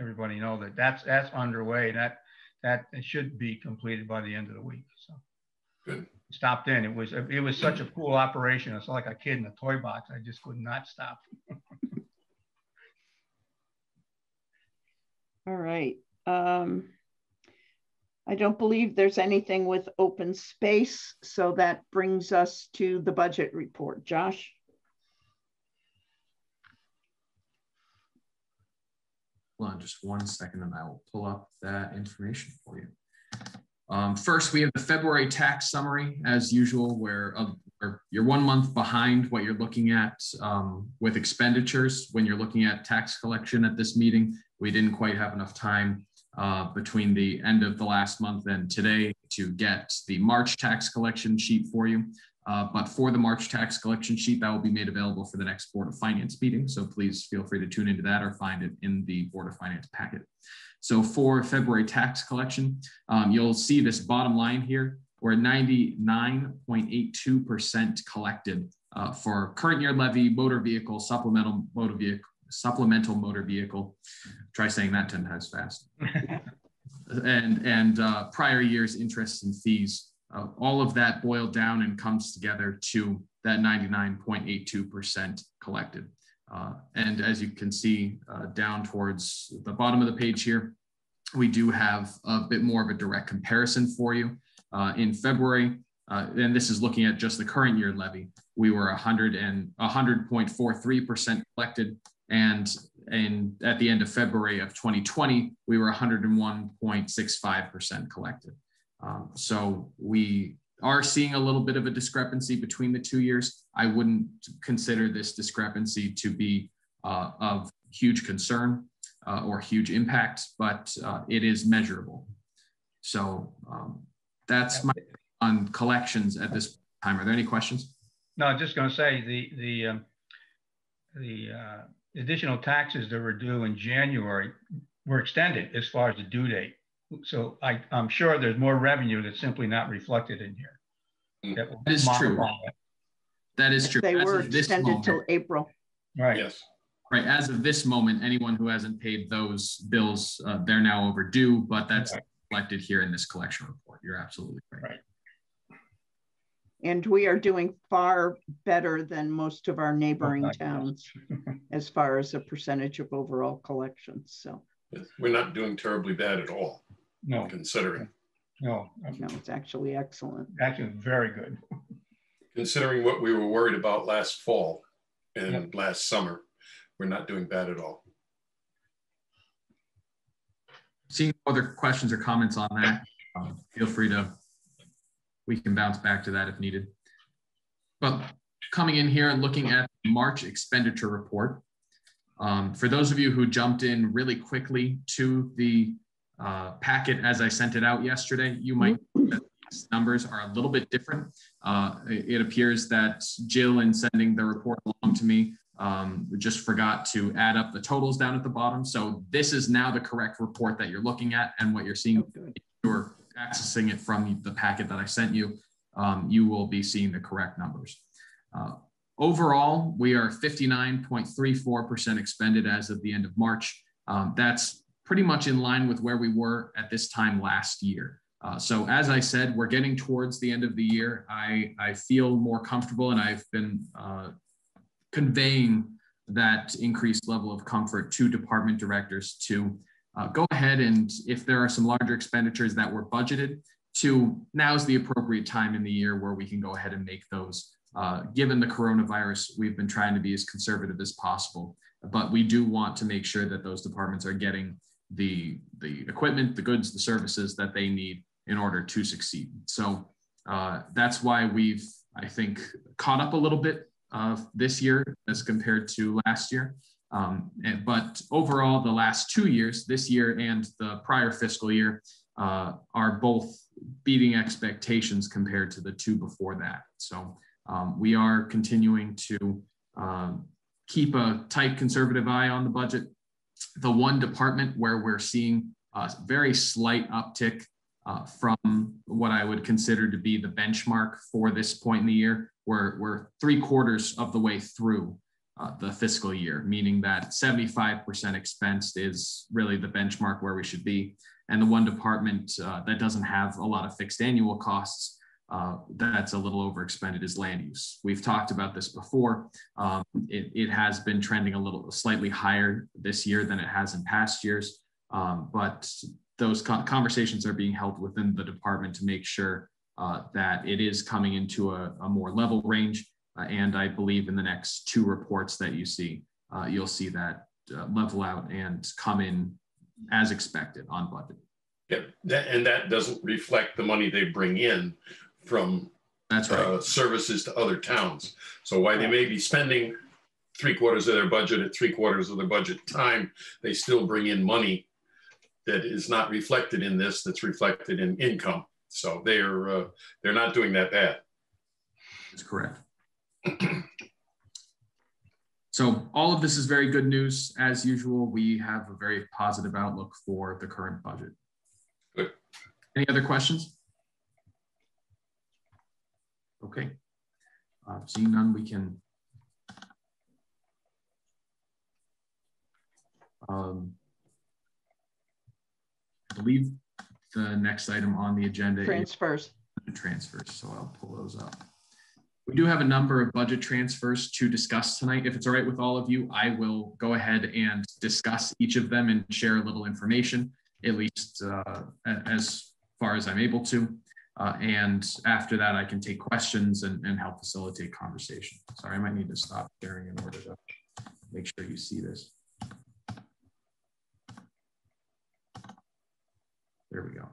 everybody know that that's that's underway. That that should be completed by the end of the week. So good. Stopped in. It was it was such a cool operation. It's like a kid in a toy box. I just could not stop. All right. Um, I don't believe there's anything with open space, so that brings us to the budget report. Josh? Hold on just one second and I will pull up that information for you. Um, first, we have the February tax summary as usual, where, uh, you're one month behind what you're looking at um, with expenditures when you're looking at tax collection at this meeting. We didn't quite have enough time uh, between the end of the last month and today to get the March tax collection sheet for you. Uh, but for the March tax collection sheet, that will be made available for the next Board of Finance meeting. So please feel free to tune into that or find it in the Board of Finance packet. So for February tax collection, um, you'll see this bottom line here. We're 99.82% collected uh, for current year levy, motor vehicle, supplemental motor vehicle, supplemental motor vehicle. Try saying that 10 times fast. and and uh, prior year's interest and fees. Uh, all of that boiled down and comes together to that 99.82% collected. Uh, and as you can see uh, down towards the bottom of the page here, we do have a bit more of a direct comparison for you. Uh, in February, uh, and this is looking at just the current year levy, we were 100 and 100.43% collected. And, and at the end of February of 2020, we were 101.65% collected. Um, so we are seeing a little bit of a discrepancy between the two years. I wouldn't consider this discrepancy to be uh, of huge concern uh, or huge impact, but uh, it is measurable. So um, that's my on collections at this time. Are there any questions? No, I'm just going to say the the um, the uh, additional taxes that were due in January were extended as far as the due date. So I, I'm sure there's more revenue that's simply not reflected in here. Mm. That, that is true. That. that is true. They As were extended till April. Right. Yes. Right. As of this moment, anyone who hasn't paid those bills, uh, they're now overdue, but that's right. reflected here in this collection report. You're absolutely right. Right. And we are doing far better than most of our neighboring oh, towns as far as a percentage of overall collections. So we're not doing terribly bad at all. No. Considering. No. No, it's actually excellent. Actually, very good. Considering what we were worried about last fall and yep. last summer, we're not doing bad at all. Seeing other questions or comments on that, um, feel free to, we can bounce back to that if needed. But coming in here and looking at March expenditure report, um, for those of you who jumped in really quickly to the uh, packet as I sent it out yesterday, you might numbers are a little bit different. Uh, it appears that Jill, in sending the report along to me, um, just forgot to add up the totals down at the bottom. So this is now the correct report that you're looking at and what you're seeing. Oh, you're accessing it from the packet that I sent you. Um, you will be seeing the correct numbers. Uh, overall, we are 59.34% expended as of the end of March. Um, that's pretty much in line with where we were at this time last year. Uh, so as I said, we're getting towards the end of the year. I, I feel more comfortable and I've been uh, conveying that increased level of comfort to department directors to uh, go ahead and if there are some larger expenditures that were budgeted to now's the appropriate time in the year where we can go ahead and make those. Uh, given the coronavirus, we've been trying to be as conservative as possible, but we do want to make sure that those departments are getting the, the equipment, the goods, the services that they need in order to succeed. So uh, that's why we've, I think, caught up a little bit uh, this year as compared to last year. Um, and, but overall, the last two years, this year and the prior fiscal year, uh, are both beating expectations compared to the two before that. So um, we are continuing to um, keep a tight conservative eye on the budget the one department where we're seeing a very slight uptick uh, from what I would consider to be the benchmark for this point in the year. We're, we're three quarters of the way through uh, the fiscal year, meaning that 75% expensed is really the benchmark where we should be. And the one department uh, that doesn't have a lot of fixed annual costs uh, that's a little overexpended is land use. We've talked about this before. Um, it, it, has been trending a little slightly higher this year than it has in past years, um, but those co- conversations are being held within the department to make sure uh, that it is coming into a, a more level range. Uh, and I believe in the next two reports that you see, uh, you'll see that uh, level out and come in as expected on budget. That, and that doesn't reflect the money they bring in from That's right. uh, services to other towns. So while they may be spending three quarters of their budget at three quarters of their budget time, they still bring in money that is not reflected in this, that's reflected in income. So they're uh, they're not doing that bad. That's correct. So all of this is very good news. As usual, we have a very positive outlook for the current budget. Good. Any other questions? Okay. Uh, seeing none, we can um, I believe the next item on the agenda Transfers. transfers. So I'll pull those up. We do have a number of budget transfers to discuss tonight. If it's all right with all of you, I will go ahead and discuss each of them and share a little information, at least uh, as far as I'm able to. Uh, and after that, I can take questions and, and help facilitate conversation. Sorry, I might need to stop sharing in order to make sure you see this. There we go.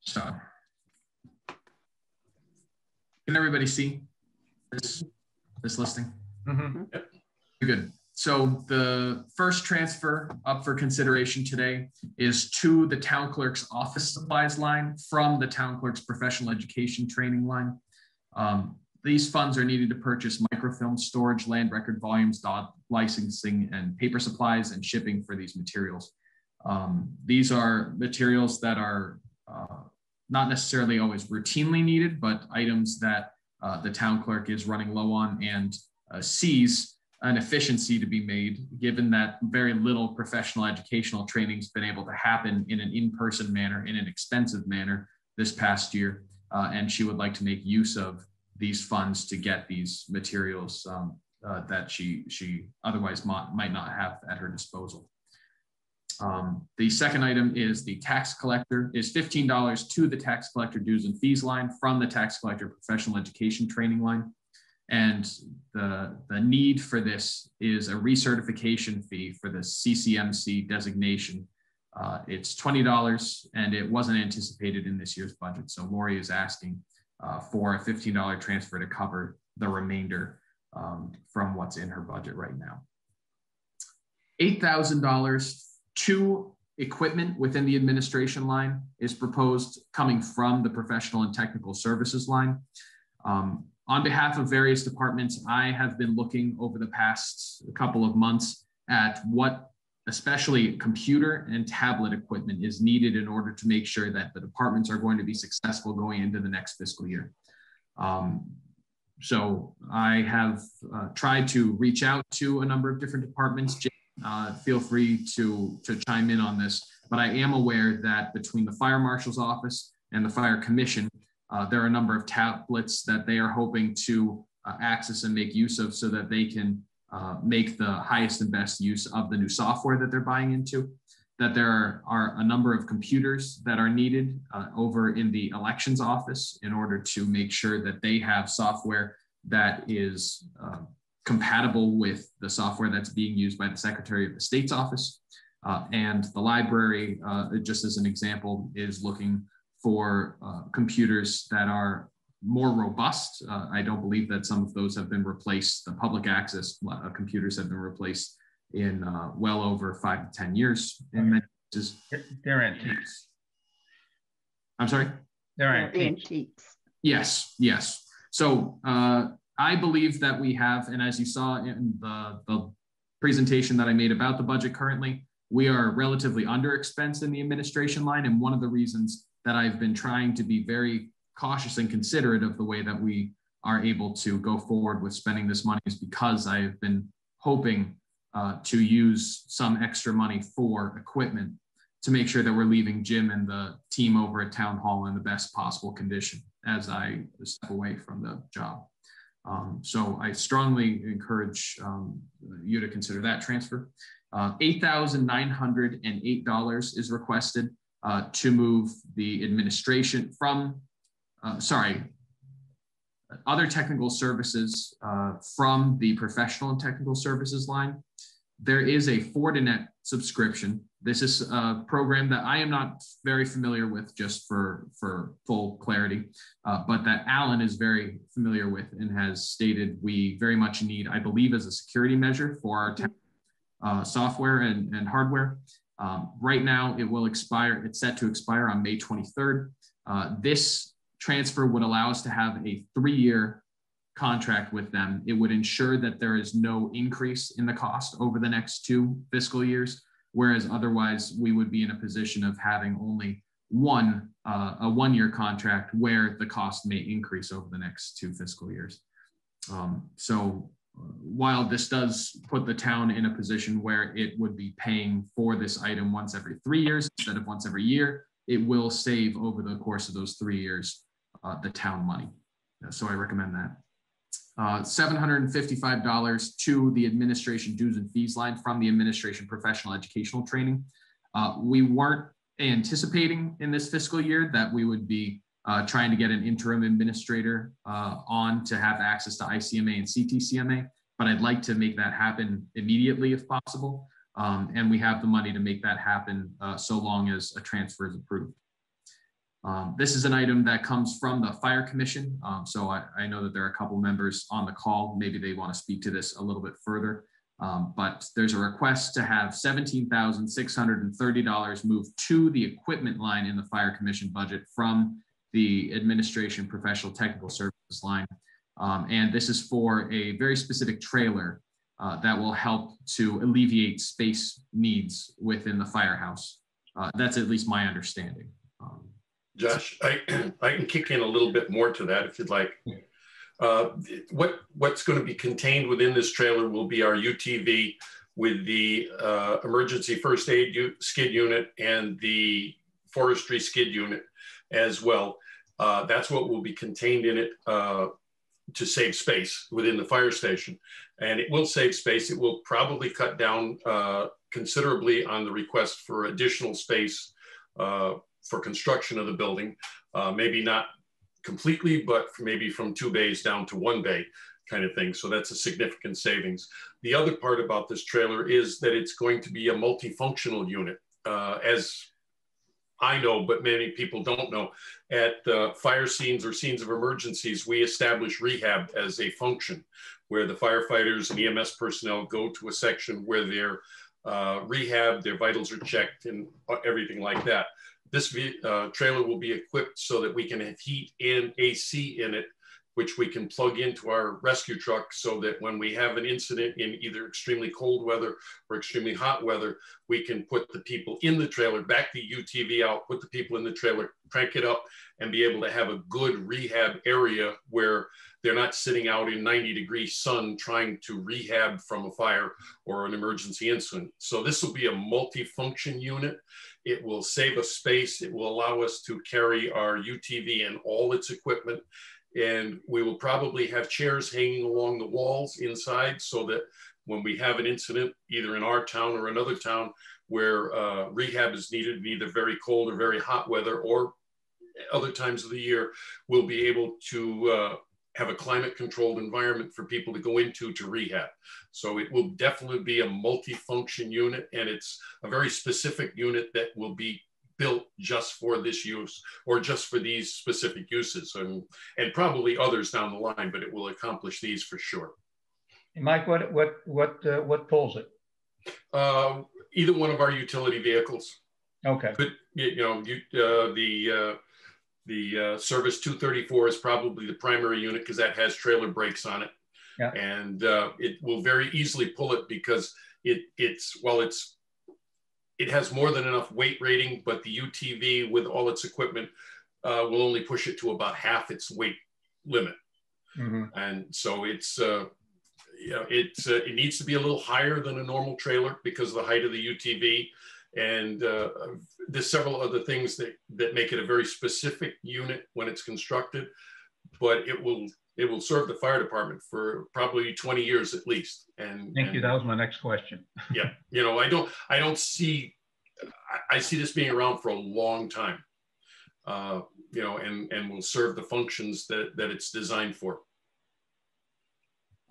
So, can everybody see this this listing? Mm-hmm. Good. So the first transfer up for consideration today is to the town clerk's office supplies line from the town clerk's professional education training line. Um, these funds are needed to purchase microfilm storage, land record volumes, dot licensing, and paper supplies and shipping for these materials. Um, these are materials that are uh, not necessarily always routinely needed, but items that uh, the town clerk is running low on and uh, sees an efficiency to be made, given that very little professional educational training has been able to happen in an in-person manner, in an expensive manner this past year. Uh, and she would like to make use of these funds to get these materials um, uh, that she, she otherwise might not have at her disposal. Um, the second item is the tax collector is $15 to the tax collector dues and fees line from the tax collector professional education training line. And the, the need for this is a recertification fee for the CCMC designation. Uh, it's $20 and it wasn't anticipated in this year's budget. So Lori is asking uh, for a $15 transfer to cover the remainder um, from what's in her budget right now. $8,000 to equipment within the administration line is proposed coming from the professional and technical services line. Um, on behalf of various departments, I have been looking over the past couple of months at what especially computer and tablet equipment is needed in order to make sure that the departments are going to be successful going into the next fiscal year. Um, so I have uh, tried to reach out to a number of different departments. Uh, feel free to, to chime in on this, but I am aware that between the fire marshal's office and the fire commission, uh, there are a number of tablets that they are hoping to uh, access and make use of so that they can uh, make the highest and best use of the new software that they're buying into. That there are, are a number of computers that are needed uh, over in the elections office in order to make sure that they have software that is uh, compatible with the software that's being used by the Secretary of the State's office. Uh, and the library, just as an example, is looking for uh, computers that are more robust. Uh, I don't believe that some of those have been replaced. The public access uh, computers have been replaced in uh, well over five to 10 years. In many cases. They're antiques. I'm sorry? They're antiques. Antiques. Yes, yes. So uh, I believe that we have, and as you saw in the, the presentation that I made about the budget currently, we are relatively under expense in the administration line. And one of the reasons that I've been trying to be very cautious and considerate of the way that we are able to go forward with spending this money is because I have been hoping uh, to use some extra money for equipment to make sure that we're leaving Jim and the team over at Town Hall in the best possible condition as I step away from the job. Um, so I strongly encourage um, you to consider that transfer. Uh, $8,908 is requested uh, to move the administration from, uh, sorry, other technical services uh, from the professional and technical services line. There is a Fortinet subscription. This is a program that I am not very familiar with, just for, for full clarity, uh, but that Alan is very familiar with and has stated we very much need, I believe, as a security measure for our uh, software and, and hardware. Um, right now, it will expire, it's set to expire on May 23rd. Uh, this transfer would allow us to have a three year contract with them. It would ensure that there is no increase in the cost over the next two fiscal years, whereas otherwise we would be in a position of having only one uh, a one year contract where the cost may increase over the next two fiscal years. Um, so uh, while this does put the town in a position where it would be paying for this item once every three years instead of once every year, it will save over the course of those three years uh, the town money. So I recommend that. Uh, $755 to the administration dues and fees line from the administration professional educational training. Uh, we weren't anticipating in this fiscal year that we would be uh, trying to get an interim administrator uh, on to have access to ICMA and CTCMA, but I'd like to make that happen immediately if possible. Um, and we have the money to make that happen uh, so long as a transfer is approved. Um, this is an item that comes from the Fire Commission. Um, so I, I, know that there are a couple members on the call. Maybe they want to speak to this a little bit further. Um, but there's a request to have $17,630 moved to the equipment line in the Fire Commission budget from the administration professional technical services line. Um, and this is for a very specific trailer uh, that will help to alleviate space needs within the firehouse. Uh, that's at least my understanding. Um, Josh, I, I can kick in a little bit more to that if you'd like. Uh, what what's going to be contained within this trailer will be our UTV with the uh, emergency first aid skid unit and the forestry skid unit as well. Uh, that's what will be contained in it uh, to save space within the fire station. And it will save space. It will probably cut down uh, considerably on the request for additional space uh, for construction of the building. Uh, maybe not completely, but maybe from two bays down to one bay kind of thing. So that's a significant savings. The other part about this trailer is that it's going to be a multifunctional unit. Uh, as I know, but many people don't know, at uh, fire scenes or scenes of emergencies, we establish rehab as a function where the firefighters and EMS personnel go to a section where they're uh, rehab, their vitals are checked and everything like that. This uh, trailer will be equipped so that we can have heat and AC in it, which we can plug into our rescue truck so that when we have an incident in either extremely cold weather or extremely hot weather, we can put the people in the trailer, back the UTV out, put the people in the trailer, crank it up, and be able to have a good rehab area where they're not sitting out in 90 degree sun trying to rehab from a fire or an emergency incident. So this will be a multi-function unit. It will save us space. It will allow us to carry our UTV and all its equipment. And we will probably have chairs hanging along the walls inside so that when we have an incident, either in our town or another town, where uh, rehab is needed in either very cold or very hot weather or other times of the year, we'll be able to uh, have a climate controlled environment for people to go into to rehab. So it will definitely be a multi-function unit and it's a very specific unit that will be built just for this use or just for these specific uses and, and probably others down the line, but it will accomplish these for sure. Mike, what, what, what, uh, what pulls it? Uh, either one of our utility vehicles. Okay. But, you know, you, uh, the, uh, the uh, Service 234 is probably the primary unit because that has trailer brakes on it. Yeah. And uh, it will very easily pull it because it it's well it's it has more than enough weight rating, but the UTV with all its equipment uh, will only push it to about half its weight limit. Mm-hmm. And so it's uh, you know it's uh, it needs to be a little higher than a normal trailer because of the height of the UTV and uh, there's several other things that, that make it a very specific unit when it's constructed, but it will it will serve the fire department for probably 20 years at least. And Thank and, you. That was my next question. yeah, you know, I don't I don't see I, I see this being around for a long time. Uh, you know, and and will serve the functions that that it's designed for.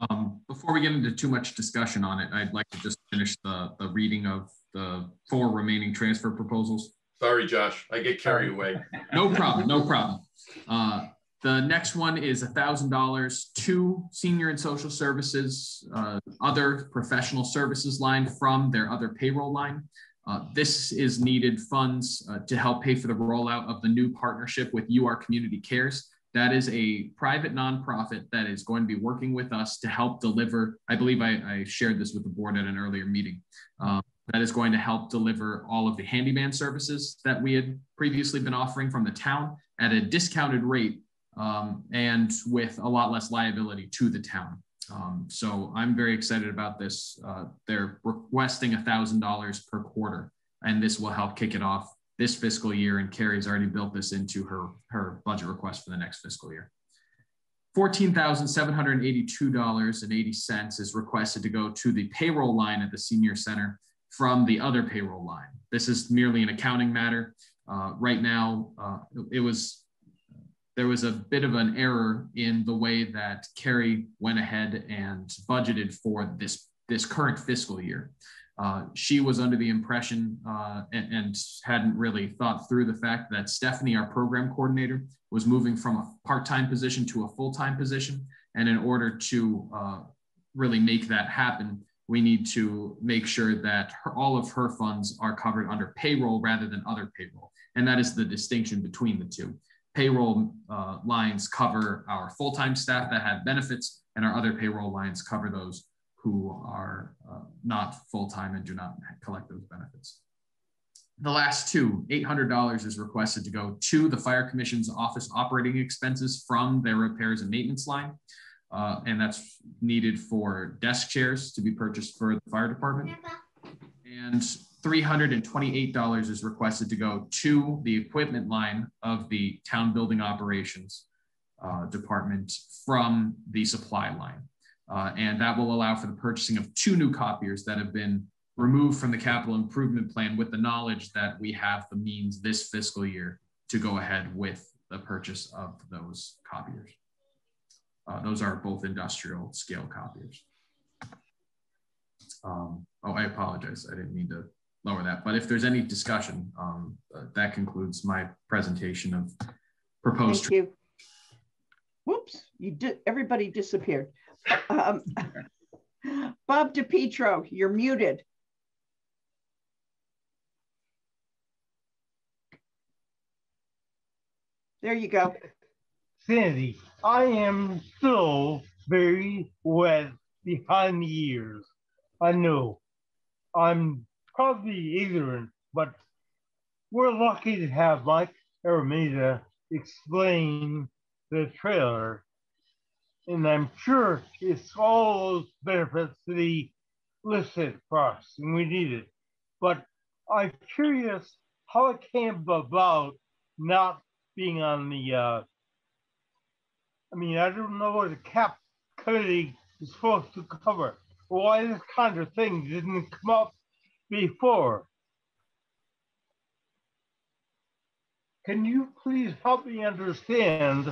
Um, before we get into too much discussion on it, I'd like to just finish the, the reading of the four remaining transfer proposals. Sorry, Josh, I get carried away. No problem, no problem. Uh, the next one is $1,000 to senior and social services, uh, other professional services line from their other payroll line. Uh, this is needed funds uh, to help pay for the rollout of the new partnership with UR Community Cares. That is a private nonprofit that is going to be working with us to help deliver. I believe I, I shared this with the board at an earlier meeting. Um, that is going to help deliver all of the handyman services that we had previously been offering from the town at a discounted rate um, and with a lot less liability to the town. Um, so I'm very excited about this. Uh, they're requesting $1,000 per quarter, and this will help kick it off this fiscal year. And Carrie's already built this into her, her budget request for the next fiscal year. $14,782.80 is requested to go to the payroll line at the senior center from the other payroll line. This is merely an accounting matter. Uh, right now, uh, it was there was a bit of an error in the way that Carrie went ahead and budgeted for this this current fiscal year. Uh, she was under the impression uh, and, and, hadn't really thought through the fact that Stephanie, our program coordinator, was moving from a part-time position to a full-time position. And in order to uh, really make that happen, we need to make sure that her, all of her funds are covered under payroll rather than other payroll. And that is the distinction between the two. Payroll uh, lines cover our full-time staff that have benefits and our other payroll lines cover those who are uh, not full-time and do not collect those benefits. The last two, $800 is requested to go to the Fire Commission's office operating expenses from their repairs and maintenance line. Uh, and that's needed for desk chairs to be purchased for the fire department. And $328 is requested to go to the equipment line of the town building operations uh, department from the supply line. Uh, and that will allow for the purchasing of two new copiers that have been removed from the capital improvement plan with the knowledge that we have the means this fiscal year to go ahead with the purchase of those copiers. Uh, those are both industrial scale copiers. Um, oh, I apologize. I didn't mean to lower that. But if there's any discussion, um, uh, that concludes my presentation of proposed. Thank you. Whoops, you did. Everybody disappeared. Um, Bob DiPietro, you're muted. There you go. Sandy, I am still very wet behind the ears. I know. I'm probably ignorant, but we're lucky to have Mike Aramita explain the trailer and I'm sure it's all those benefits that he listed us, and we need it. But I'm curious how it came about not being on the. Uh, I mean, I don't know what the cap committee is supposed to cover. Why this kind of thing didn't come up before? Can you please help me understand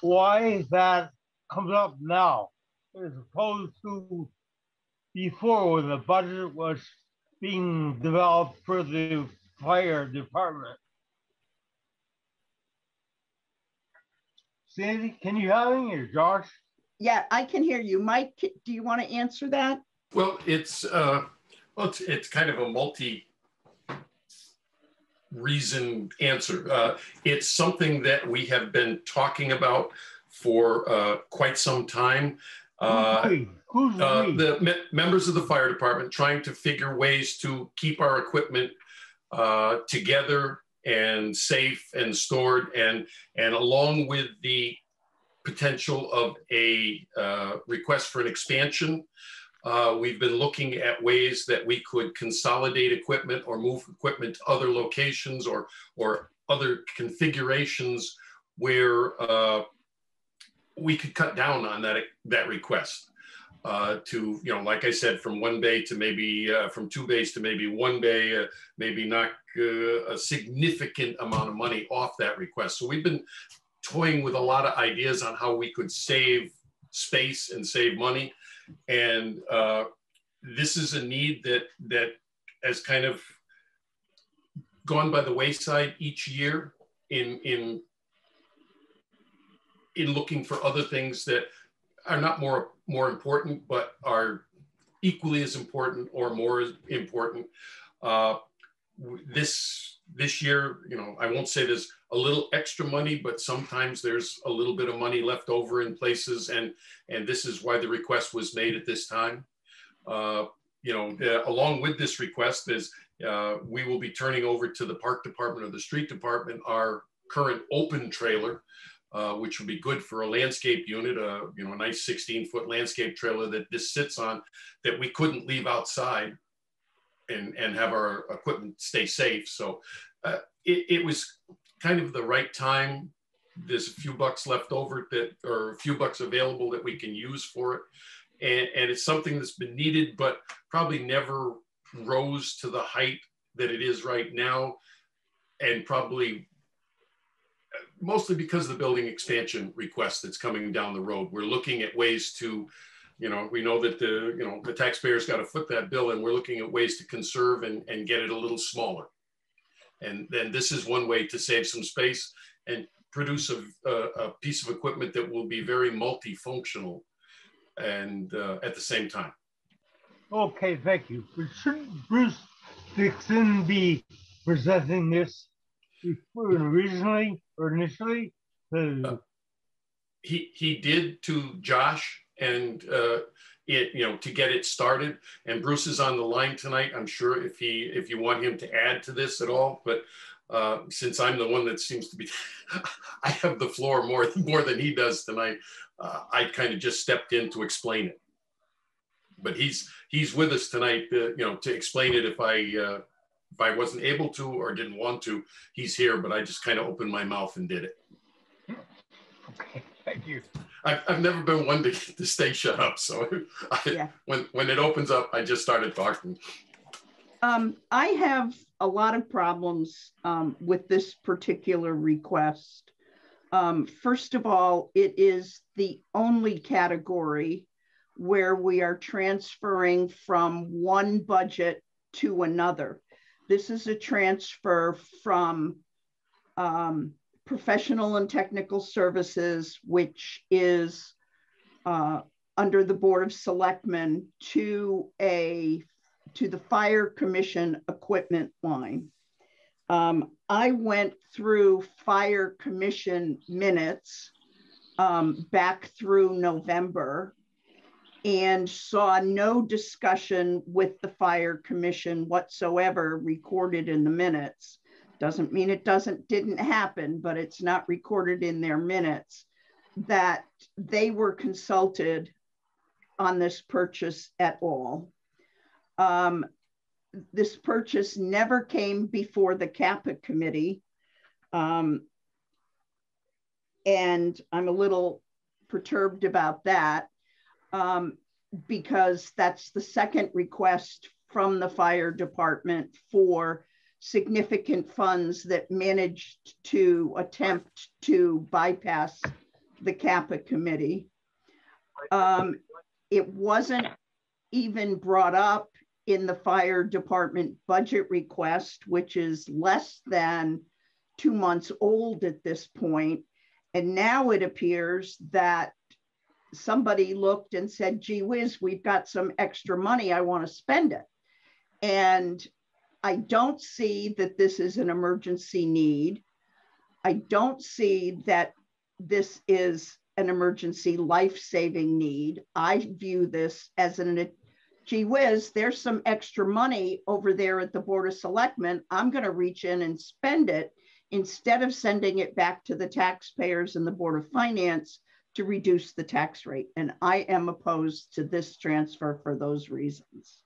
why that comes up now as opposed to before when the budget was being developed for the fire department. Sandy, can you have me or Josh? Yeah, I can hear you. Mike, do you want to answer that? Well, it's uh, well, it's, it's kind of a multi reason answer. Uh, it's something that we have been talking about for uh, quite some time. Uh, uh, the me members of the fire department trying to figure ways to keep our equipment uh, together and safe and stored, and and along with the potential of a uh, request for an expansion, Uh, we've been looking at ways that we could consolidate equipment or move equipment to other locations or, or other configurations where uh, we could cut down on that, that request. Uh, to, you know, like I said, from one bay to maybe uh, from two bays to maybe one bay, uh, maybe knock uh, a significant amount of money off that request. So we've been toying with a lot of ideas on how we could save space and save money. And uh, this is a need that that has kind of gone by the wayside each year in in in looking for other things that are not more more important, but are equally as important or more important. Uh, this this year, you know, I won't say there's a little extra money, but sometimes there's a little bit of money left over in places, and and this is why the request was made at this time. Uh, you know, uh, along with this request is uh, we will be turning over to the park department or the street department our current open trailer, uh, which would be good for a landscape unit, a you know a nice 16 foot landscape trailer that this sits on, that we couldn't leave outside, and and have our equipment stay safe. So uh, it, it was kind of the right time. There's a few bucks left over that, or a few bucks available that we can use for it, and and it's something that's been needed, but probably never rose to the height that it is right now, and probably mostly because of the building expansion request that's coming down the road. We're looking at ways to, you know, we know that the, you know, the taxpayers got to foot that bill and we're looking at ways to conserve and, and get it a little smaller. And then this is one way to save some space and produce a, a, a piece of equipment that will be very multifunctional and uh, at the same time. Okay, thank you. Shouldn't Bruce Dixon be presenting this originally or initially? Uh, he he did to Josh and uh, it you know to get it started. And Bruce is on the line tonight. I'm sure if he if you want him to add to this at all, but uh, since I'm the one that seems to be, I have the floor more more than he does tonight. Uh, I kind of just stepped in to explain it. But he's he's with us tonight, uh, you know, to explain it if I uh, if I wasn't able to or didn't want to, he's here, but I just kind of opened my mouth and did it. Okay, thank you. I've, I've never been one to, to stay shut up. So I, yeah. when, when it opens up, I just started talking. Um, I have a lot of problems um, with this particular request. Um, first of all, it is the only category where we are transferring from one budget to another. This is a transfer from um, professional and technical services, which is uh, under the Board of Selectmen to a to the Fire Commission equipment line. Um, I went through Fire Commission minutes um, back through November and saw no discussion with the fire commission whatsoever recorded in the minutes doesn't mean it doesn't didn't happen but it's not recorded in their minutes that they were consulted on this purchase at all. Um, this purchase never came before the CAPA committee. Um, and i'm a little perturbed about that um, because that's the second request from the fire department for significant funds that managed to attempt to bypass the CAPA committee. Um, it wasn't even brought up in the fire department budget request, which is less than two months old at this point. And now it appears that somebody looked and said, gee whiz, we've got some extra money, I want to spend it. And I don't see that this is an emergency need. I don't see that this is an emergency life-saving need. I view this as an, gee whiz, there's some extra money over there at the Board of Selectmen. I'm gonna reach in and spend it instead of sending it back to the taxpayers and the Board of Finance to reduce the tax rate. And I am opposed to this transfer for those reasons.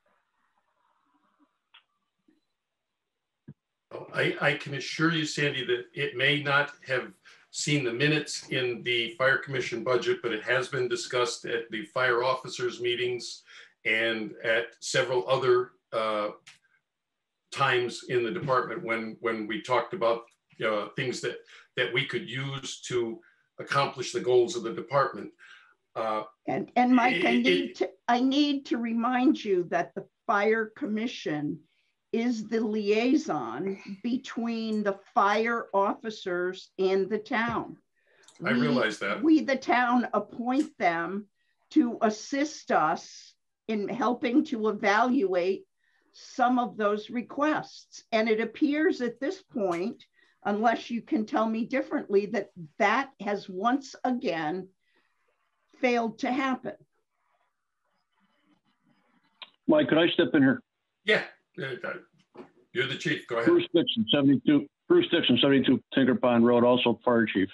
I, I can assure you, Sandy, that it may not have seen the minutes in the fire commission budget, but it has been discussed at the fire officers meetings and at several other uh, times in the department when when we talked about uh, things that that we could use to accomplish the goals of the department. Uh, and and Mike, it, I need to I need to remind you that the fire commission is the liaison between the fire officers and the town. I realize that. We, the town, appoint them to assist us in helping to evaluate some of those requests. And it appears at this point, unless you can tell me differently, that that has once again failed to happen. Mike, could I step in here? Yeah, you're the chief. Go ahead. Bruce Dixon, 72, Bruce Dixon, 72 Tinker Pond Road, also fire chief.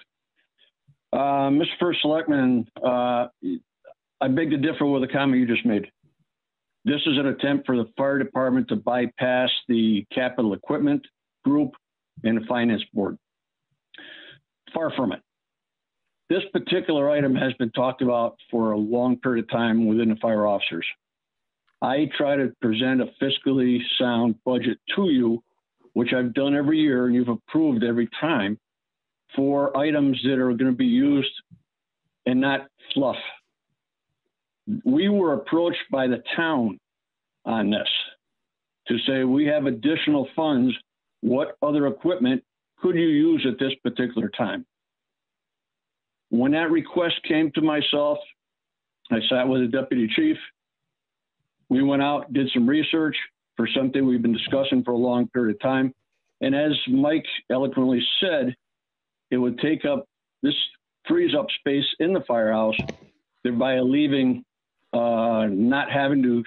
Uh, Mr. First Selectman, uh, I beg to differ with the comment you just made. This is an attempt for the fire department to bypass the capital equipment group and the finance board. Far from it. This particular item has been talked about for a long period of time within the fire officers. I try to present a fiscally sound budget to you, which I've done every year and you've approved every time for items that are going to be used and not fluff. We were approached by the town on this to say we have additional funds. What other equipment could you use at this particular time? When that request came to myself, I sat with the deputy chief. We went out, did some research for something we've been discussing for a long period of time. And as Mike eloquently said, it would take up this frees up space in the firehouse, thereby leaving uh, not having to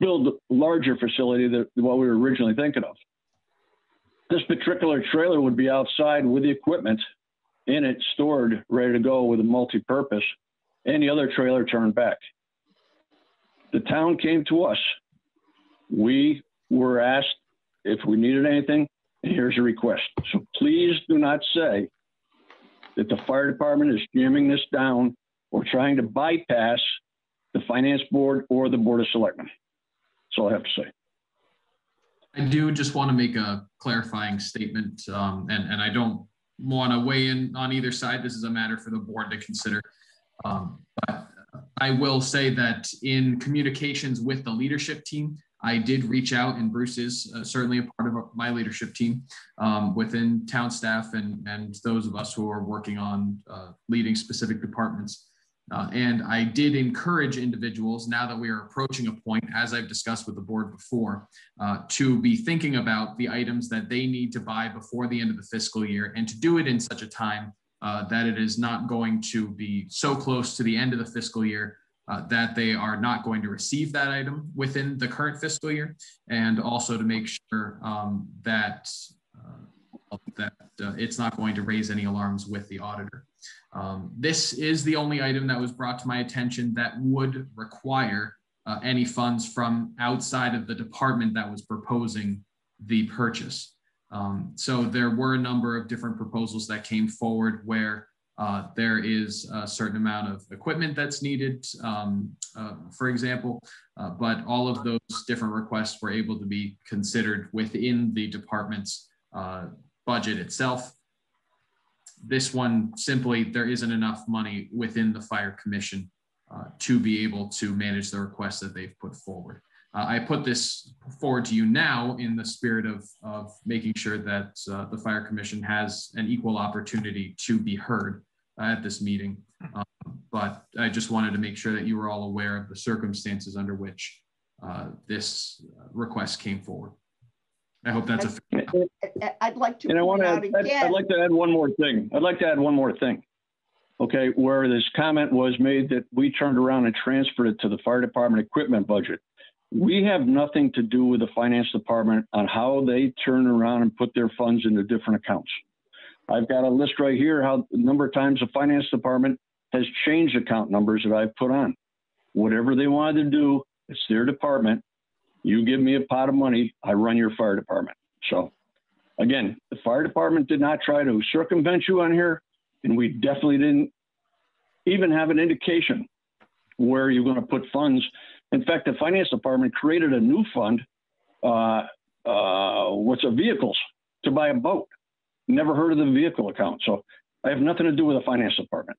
build a larger facility than what we were originally thinking of. This particular trailer would be outside with the equipment in it, stored, ready to go with a multi-purpose, and the other trailer turned back. The town came to us. We were asked if we needed anything, and here's a request. So please do not say that the fire department is jamming this down or trying to bypass the finance board or the board of selectmen. That's all I have to say. I do just want to make a clarifying statement, um, and, and I don't want to weigh in on either side. This is a matter for the board to consider. Um, but I will say that in communications with the leadership team, I did reach out, and Bruce is uh, certainly a part of my leadership team um, within town staff and, and those of us who are working on uh, leading specific departments. Uh, and I did encourage individuals, now that we are approaching a point, as I've discussed with the board before, uh, to be thinking about the items that they need to buy before the end of the fiscal year and to do it in such a time uh, that it is not going to be so close to the end of the fiscal year uh, that they are not going to receive that item within the current fiscal year, and also to make sure um, that uh, that uh, it's not going to raise any alarms with the auditor. Um, this is the only item that was brought to my attention that would require uh, any funds from outside of the department that was proposing the purchase. Um, so there were a number of different proposals that came forward where uh, there is a certain amount of equipment that's needed, um, uh, for example, uh, but all of those different requests were able to be considered within the department's uh, budget itself. This one simply, there isn't enough money within the fire commission uh, to be able to manage the requests that they've put forward. Uh, I put this forward to you now in the spirit of, of making sure that uh, the Fire Commission has an equal opportunity to be heard uh, at this meeting. Um, but I just wanted to make sure that you were all aware of the circumstances under which uh, this request came forward. I hope that's a. I'd like to And I want point to, out I'd, again. I'd like to add one more thing. I'd like to add one more thing. Okay, where this comment was made that we turned around and transferred it to the fire department equipment budget. We have nothing to do with the finance department on how they turn around and put their funds into different accounts. I've got a list right here how the number of times the finance department has changed account numbers that I've put on. Whatever they wanted to do, it's their department. You give me a pot of money, I run your fire department. So again, the fire department did not try to circumvent you on here, and we definitely didn't even have an indication where you're going to put funds. In fact, the finance department created a new fund, uh, uh, what's a vehicles to buy a boat. Never heard of the vehicle account. So I have nothing to do with the finance department.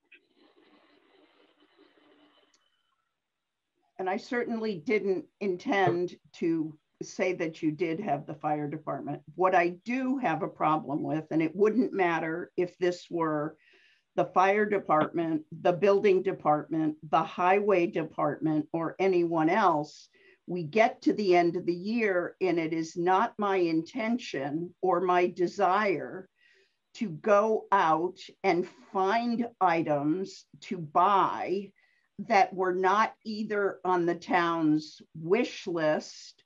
And I certainly didn't intend to say that you did have the fire department. What I do have a problem with, and it wouldn't matter if this were the fire department, the building department, the highway department, or anyone else, we get to the end of the year and it is not my intention or my desire to go out and find items to buy that were not either on the town's wish list,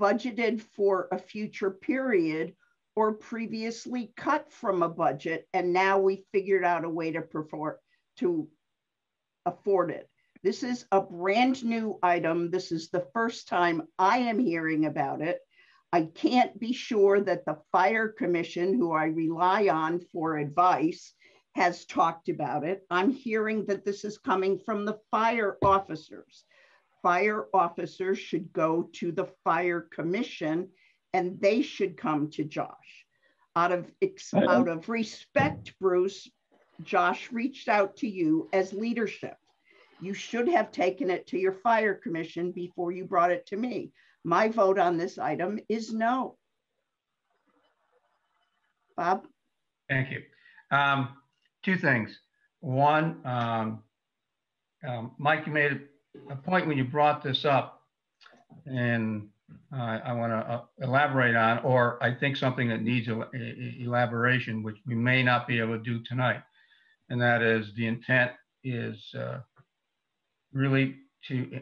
budgeted for a future period, or previously cut from a budget. And now we figured out a way to perform to afford it. This is a brand new item. This is the first time I am hearing about it. I can't be sure that the fire commission, who I rely on for advice, has talked about it. I'm hearing that this is coming from the fire officers. Fire officers should go to the fire commission and they should come to Josh. Out of, out of respect, Bruce, Josh reached out to you as leadership. You should have taken it to your fire commission before you brought it to me. My vote on this item is no. Bob? Thank you. Um, two things. One, um, um, Mike, you made a point when you brought this up, and uh, I want to uh, elaborate on, or I think something that needs elaboration, which we may not be able to do tonight. And that is the intent is uh, really to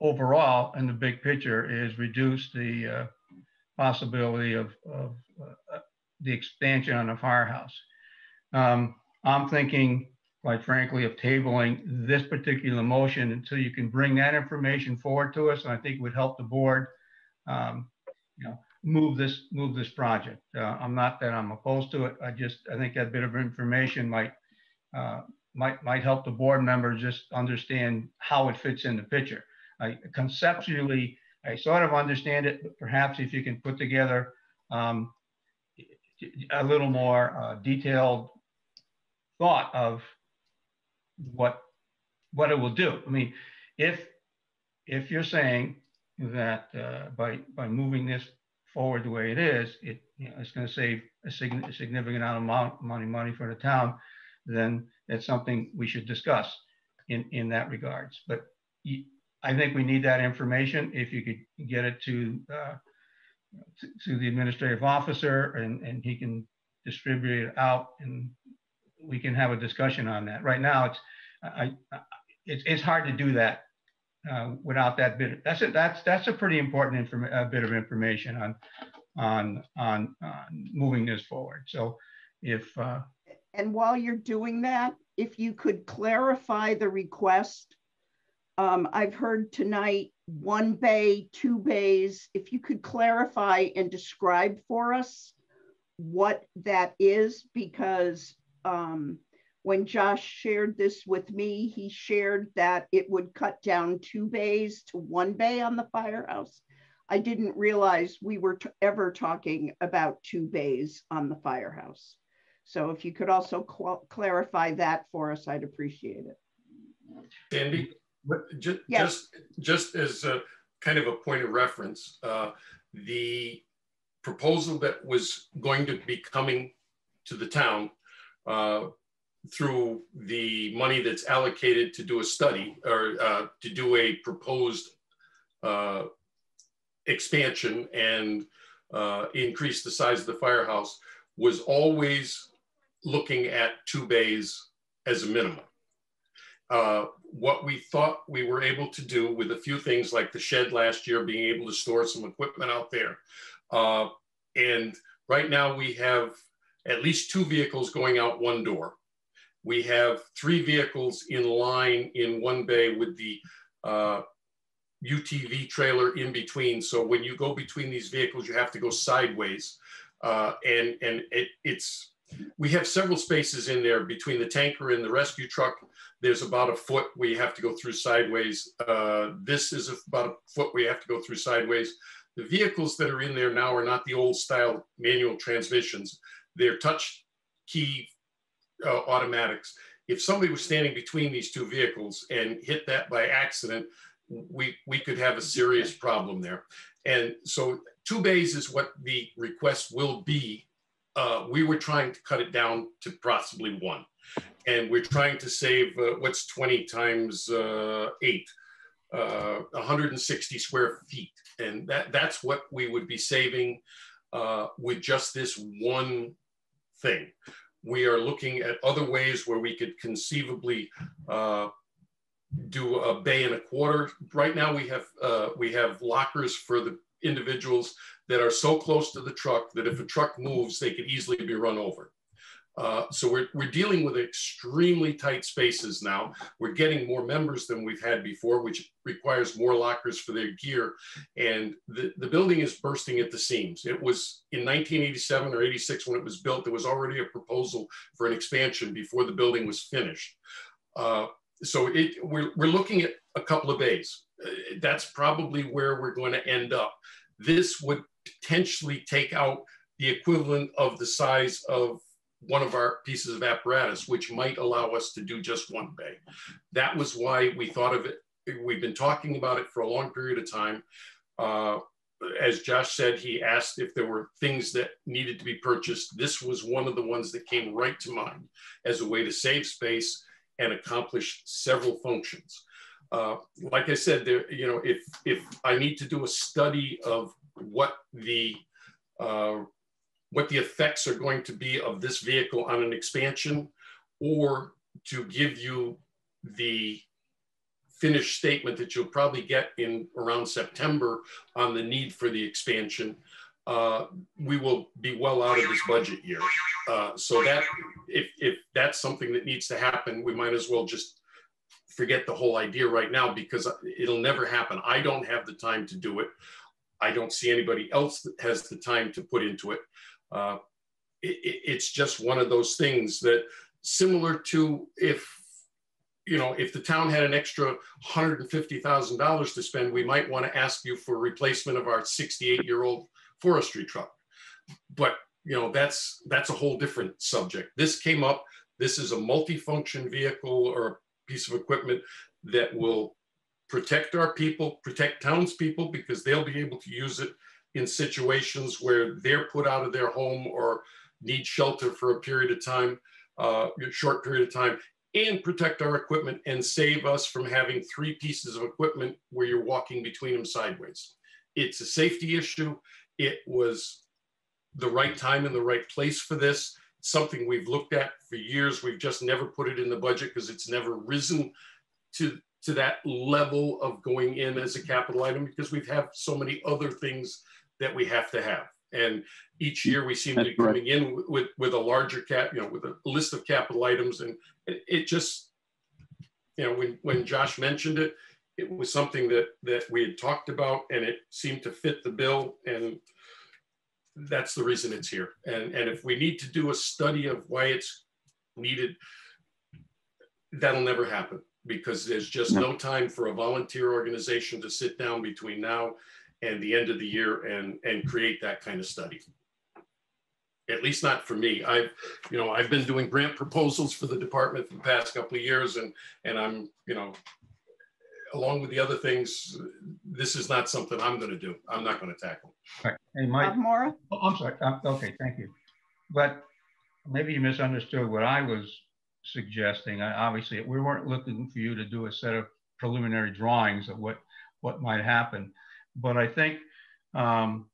overall in the big picture is reduce the uh, possibility of, of uh, the expansion on the firehouse. Um, I'm thinking, quite frankly, of tabling this particular motion until you can bring that information forward to us. And I think it would help the board, um, you know, move this move this project. Uh, I'm not that I'm opposed to it. I just I think that bit of information might uh, might might help the board members just understand how it fits in the picture. I, conceptually, I sort of understand it, but perhaps if you can put together um, a little more uh, detailed thought of what what it will do. I mean, if if you're saying that uh, by by moving this forward the way it is, it you know, it's going to save a, sig- a significant amount of money money for the town, then it's something we should discuss in in that regards. But I think we need that information. If you could get it to uh, to, to the administrative officer and and he can distribute it out and we can have a discussion on that. Right now, it's I, I it's, it's hard to do that uh, without that bit. That's a, that's that's a pretty important inform, a bit of information on on on, on moving this forward. So if uh, and while you're doing that, if you could clarify the request. Um, I've heard tonight one bay, two bays. If you could clarify and describe for us what that is, because um, when Josh shared this with me, he shared that it would cut down two bays to one bay on the firehouse. I didn't realize we were ever talking about two bays on the firehouse. So if you could also clarify that for us, I'd appreciate it. Sandy, just, yes. just, just as a kind of a point of reference, uh, the proposal that was going to be coming to the town uh, through the money that's allocated to do a study or uh, to do a proposed uh, expansion and uh, increase the size of the firehouse was always looking at two bays as a minimum. Uh, what we thought we were able to do with a few things like the shed last year, being able to store some equipment out there. Uh, and right now we have at least two vehicles going out one door. We have three vehicles in line in one bay with the uh, UTV trailer in between. So when you go between these vehicles, you have to go sideways. Uh, and and it, it's, we have several spaces in there between the tanker and the rescue truck. There's about a foot where you have to go through sideways. Uh, this is about a foot where you have to go through sideways. The vehicles that are in there now are not the old style manual transmissions. They're touch key uh, automatics. If somebody was standing between these two vehicles and hit that by accident, we, we could have a serious problem there. And so two bays is what the request will be. Uh, we were trying to cut it down to possibly one. And we're trying to save, uh, what's 20 times uh, eight? Uh, 160 square feet. And that, that's what we would be saving uh, with just this one thing. We are looking at other ways where we could conceivably uh, do a bay and a quarter. Right now we have uh, we have lockers for the individuals that are so close to the truck that if a truck moves, they could easily be run over. Uh, so we're, we're dealing with extremely tight spaces now. We're getting more members than we've had before, which requires more lockers for their gear. And the, the building is bursting at the seams. It was in 1987 or 86 when it was built, there was already a proposal for an expansion before the building was finished. Uh, so it, we're, we're looking at a couple of bays. Uh, that's probably where we're going to end up. This would potentially take out the equivalent of the size of one of our pieces of apparatus, which might allow us to do just one bay. That was why we thought of it. We've been talking about it for a long period of time. Uh, as Josh said, he asked if there were things that needed to be purchased. This was one of the ones that came right to mind as a way to save space and accomplish several functions. Uh, like I said, there, you know, if if I need to do a study of what the uh, what the effects are going to be of this vehicle on an expansion, or to give you the finished statement that you'll probably get in around September on the need for the expansion, uh, we will be well out of this budget year. Uh, so that if, if that's something that needs to happen, we might as well just forget the whole idea right now because it'll never happen. I don't have the time to do it. I don't see anybody else that has the time to put into it. Uh, it it's just one of those things that similar to if you know, if the town had an extra $150,000 to spend, we might want to ask you for replacement of our 68 year old forestry truck. But you know, that's that's a whole different subject. This came up. This is a multifunction vehicle or a piece of equipment that will protect our people, protect townspeople because they'll be able to use it in situations where they're put out of their home or need shelter for a period of time, uh, a short period of time, and protect our equipment and save us from having three pieces of equipment where you're walking between them sideways. It's a safety issue. It was the right time and the right place for this. something we've looked at for years. We've just never put it in the budget because it's never risen to, to that level of going in as a capital item because we have had so many other things that we have to have. And each year we seem That's to be coming in with, with a larger cap, you know, with a list of capital items. And it, it just, you know, when, when Josh mentioned it, it was something that that we had talked about and it seemed to fit the bill and that's the reason it's here and and if we need to do a study of why it's needed that'll never happen because there's just no time for a volunteer organization to sit down between now and the end of the year and and create that kind of study at least not for me i've you know i've been doing grant proposals for the department for the past couple of years and and i'm you know along with the other things, this is not something I'm going to do. I'm not going to tackle. Right. Hey, Mike. Mora? Oh, I'm sorry. Um, okay, thank you. But maybe you misunderstood what I was suggesting. I, obviously, we weren't looking for you to do a set of preliminary drawings of what, what might happen. But I think um,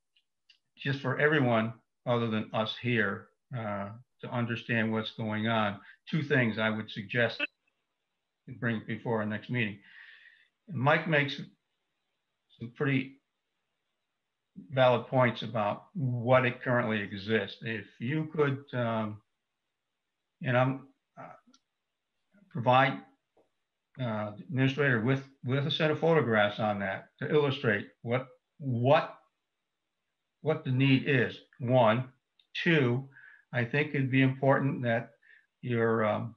just for everyone other than us here uh, to understand what's going on, two things I would suggest to bring before our next meeting. Mike makes some pretty valid points about what it currently exists. If you could, um, and I'm, uh, provide uh, administrator with, with a set of photographs on that to illustrate what, what, what the need is, one. Two, I think it'd be important that your um,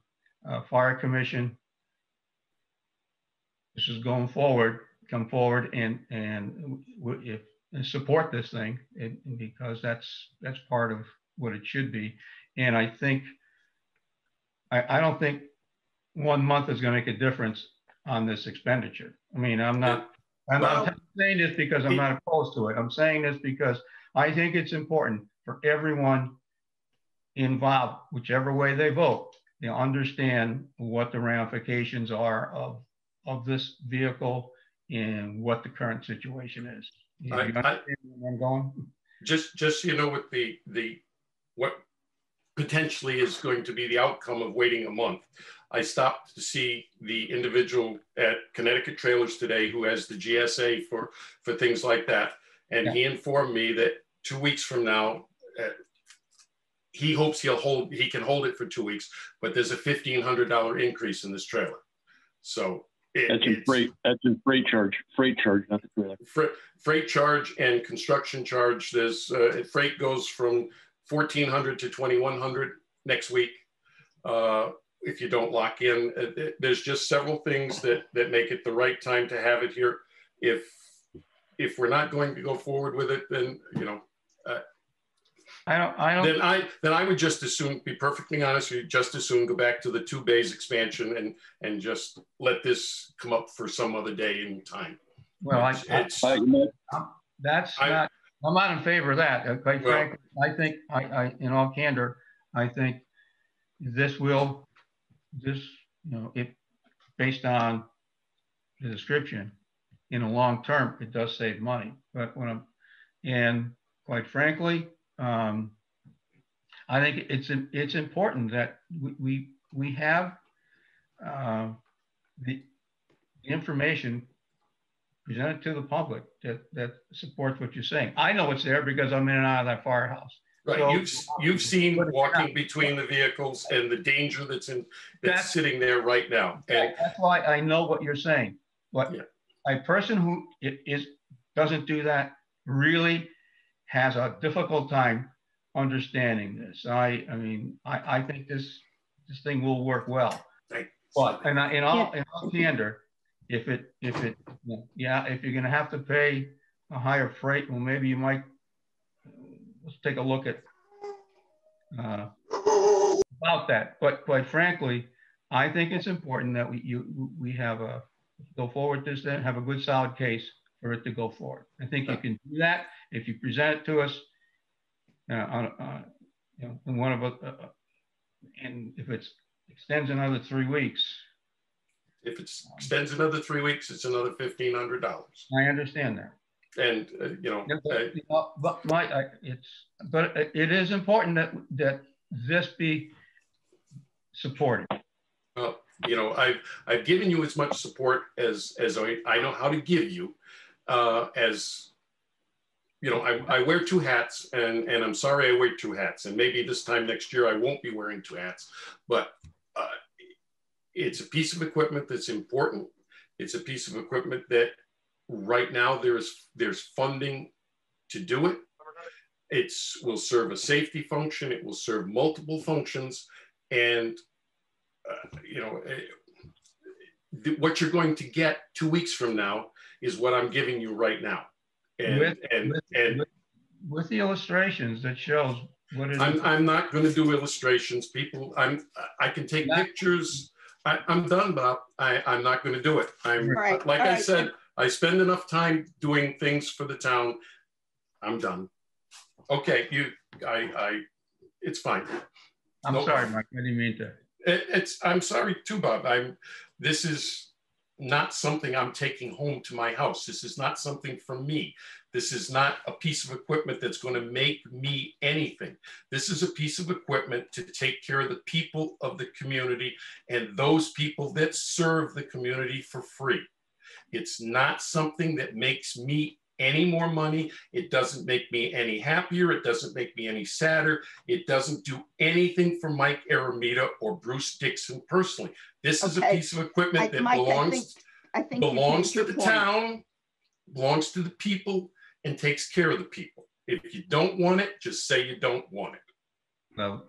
uh, fire commission, this is going forward, come forward and, and if, and support this thing and because that's, that's part of what it should be. And I think, I, I don't think one month is going to make a difference on this expenditure. I mean, I'm not, I'm not saying this because I'm not opposed to it. I'm saying this because I think it's important for everyone involved, whichever way they vote, they understand what the ramifications are of, of this vehicle and what the current situation is. You I- I- I'm going? just just so you know what the the what potentially is going to be the outcome of waiting a month i stopped to see the individual at connecticut trailers today who has the gsa for for things like that and he informed me that two weeks from now uh, he hopes he'll hold he can hold it for two weeks but there's a $1500 increase in this trailer so it, That's in it's- freight, that's in freight charge, freight charge, not the trailer. freight, freight charge and construction charge. There's uh, freight goes from 1400 to 2100 next week. Uh, if you don't lock in, Uh, uh, there's just several things that that make it the right time to have it here. If if we're not going to go forward with it, then you know. Uh, I don't, I don't. then I then I would just assume, be perfectly honest, with you just assume go back to the two bays expansion and and just let this come up for some other day in time. Well, I, It's- I- it's- that's I- not, I'm not in favor of that. Uh, Quite frankly, I think, I, I, in all candor, I think this will, this, you know, it, based on the description, in the long term, it does save money. But when I'm, and quite frankly, um, I think it's, it's important that we, we, we have, uh, the information presented to the public that, that supports what you're saying. I know it's there because I'm in and out of that firehouse. Right, So- you've you've seen walking between the vehicles and the danger that's in that's That's- sitting there right now. And That's why I know what you're saying. But a person who i- is, doesn't do that really has a difficult time understanding this. I, I mean, I, I think this, this thing will work well. But, and I, in all, in all candor, if it, if it, yeah, if you're gonna have to pay a higher freight, well, maybe you might, let's take a look at, uh, about that. But quite frankly, I think it's important that we, you, we have a, go forward this, then have a good solid case for it to go forward. I think you can do that if you present it to us, uh, on, uh, you know, one of, a- uh, uh, and if it's extends another three weeks, if it extends another three weeks, it's another fifteen hundred dollars. I understand that. And uh, you know, Yeah, uh, But, you know, but my, I- it's, but it- is important that, that this be supported. Well, you know, I've I've given you as much support as as I, I know how to give you. Uh, as you know, I, I wear two hats, and and I'm sorry I wear two hats, and maybe this time next year I won't be wearing two hats, but uh, it's a piece of equipment that's important. It's a piece of equipment that right now there's there's funding to do it. It's will serve a safety function. It will serve multiple functions, and uh, you know, eh, th- what you're going to get two weeks from now is what I'm giving you right now. And, With- and, with- and With the illustrations that shows what is. I'm, I'm not going to do illustrations. People, I'm, I can take pictures. I, I'm done, Bob. I, I'm not going to do it. I'm, Right, like all I right. said, I spend enough time doing things for the town. I'm done. Okay, you, I, I, it's fine. I'm No sorry, problem. Mike, I didn't mean to. It, it's, I'm sorry too, Bob. I'm, this is not something I'm taking home to my house. This is not something for me. This is not a piece of equipment that's going to make me anything. This is a piece of equipment to take care of the people of the community and those people that serve the community for free. It's not something that makes me any more money. It doesn't make me any happier. It doesn't make me any sadder. It doesn't do anything for Mike Aramita or Bruce Dixon personally. This is a piece of equipment I- that Mike, I belongs think- I think belongs to the point. town, belongs to the people, and takes care of the people. If you don't want it, just say you don't want it. No.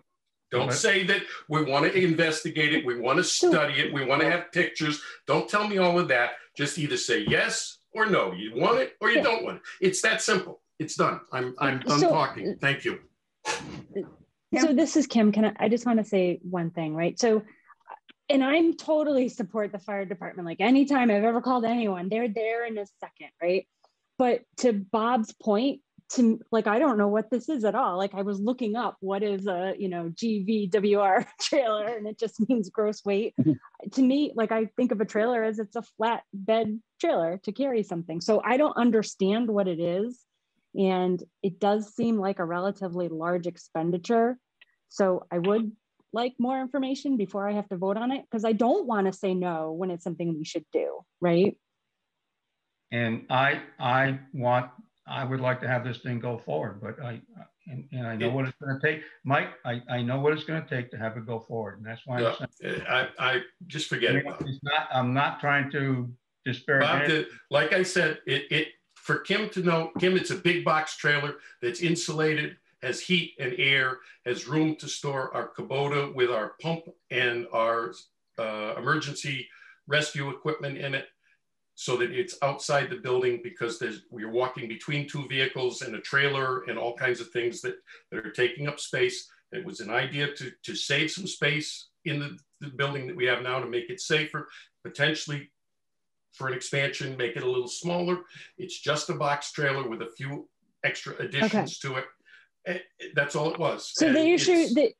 Don't But- say that we want to investigate it, we want to study it, we want to have pictures. Don't tell me all of that. Just either say yes or no. You want it or you Yeah. don't want it. It's that simple. It's done. I'm I'm done So- talking. Thank you. So this is Kim. Can I, I just want to say one thing, right? So, and I'm totally support the fire department. Like anytime I've ever called anyone, they're there in a second, right? But to Bob's point, to like I don't know what this is at all. Like I was looking up what is a you know GVWR trailer, and it just means gross weight. Mm-hmm. to me, like I think of a trailer as it's a flat bed trailer to carry something. So I don't understand what it is. And it does seem like a relatively large expenditure. So I would like more information before I have to vote on it because I don't want to say no when it's something we should do, right? And I, I want, I would like to have this thing go forward, but I, and, and I know what it's gonna take. Mike, I, I know what it's gonna take to have it go forward, and that's why I'm saying. I I just forget it. Bob. It's not, I'm not trying to disparage. Bob, any- the- like I said, it, it, for Kim to know, Kim, it's a big box trailer that's insulated, has heat and air, has room to store our Kubota with our pump and our uh, emergency rescue equipment in it so that it's outside the building because there's, we're walking between two vehicles and a trailer and all kinds of things that, that are taking up space. It was an idea to, to save some space in the, the building that we have now to make it safer, potentially for an expansion, make it a little smaller. It's just a box trailer with a few extra additions to it. Eh, That's all it was. So And the issue that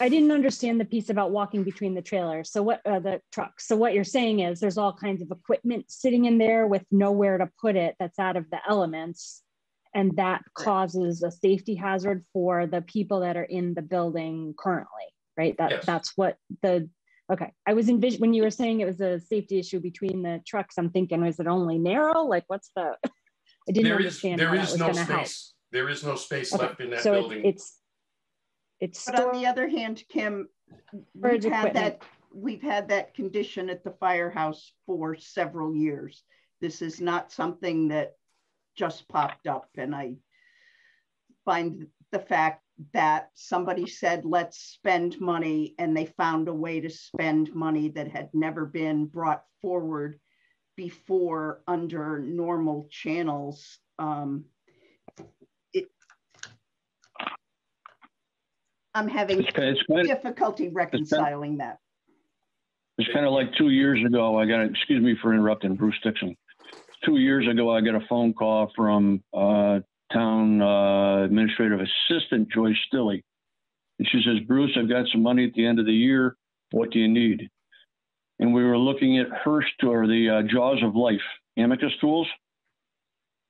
I didn't understand the piece about walking between the trailers. So what uh, the trucks. So what you're saying is there's all kinds of equipment sitting in there with nowhere to put it that's out of the elements. And that causes a safety hazard for the people that are in the building currently, right? That Yes. that's what the okay. I was envision when you were saying it was a safety issue between the trucks. I'm thinking, was it only narrow? Like what's the I didn't There is, understand there how that is no gonna help. space. There is no space Okay, left in that so building. it's it's But on the other hand, Kim, we've had that, we've had that condition at the firehouse for several years. This is not something that just popped up and I find the fact that somebody said, let's spend money and they found a way to spend money that had never been brought forward before under normal channels. Um, I'm having It's kind- it's kind of- difficulty reconciling that. It's kind of like two years ago, I got, excuse me for interrupting, Bruce Dixon. Two years ago, I got a phone call from uh, Town uh, Administrative Assistant Joyce Stilley. And she says, Bruce, I've got some money at the end of the year. What do you need? And we were looking at Hurst or the uh, Jaws of Life, Amkus tools.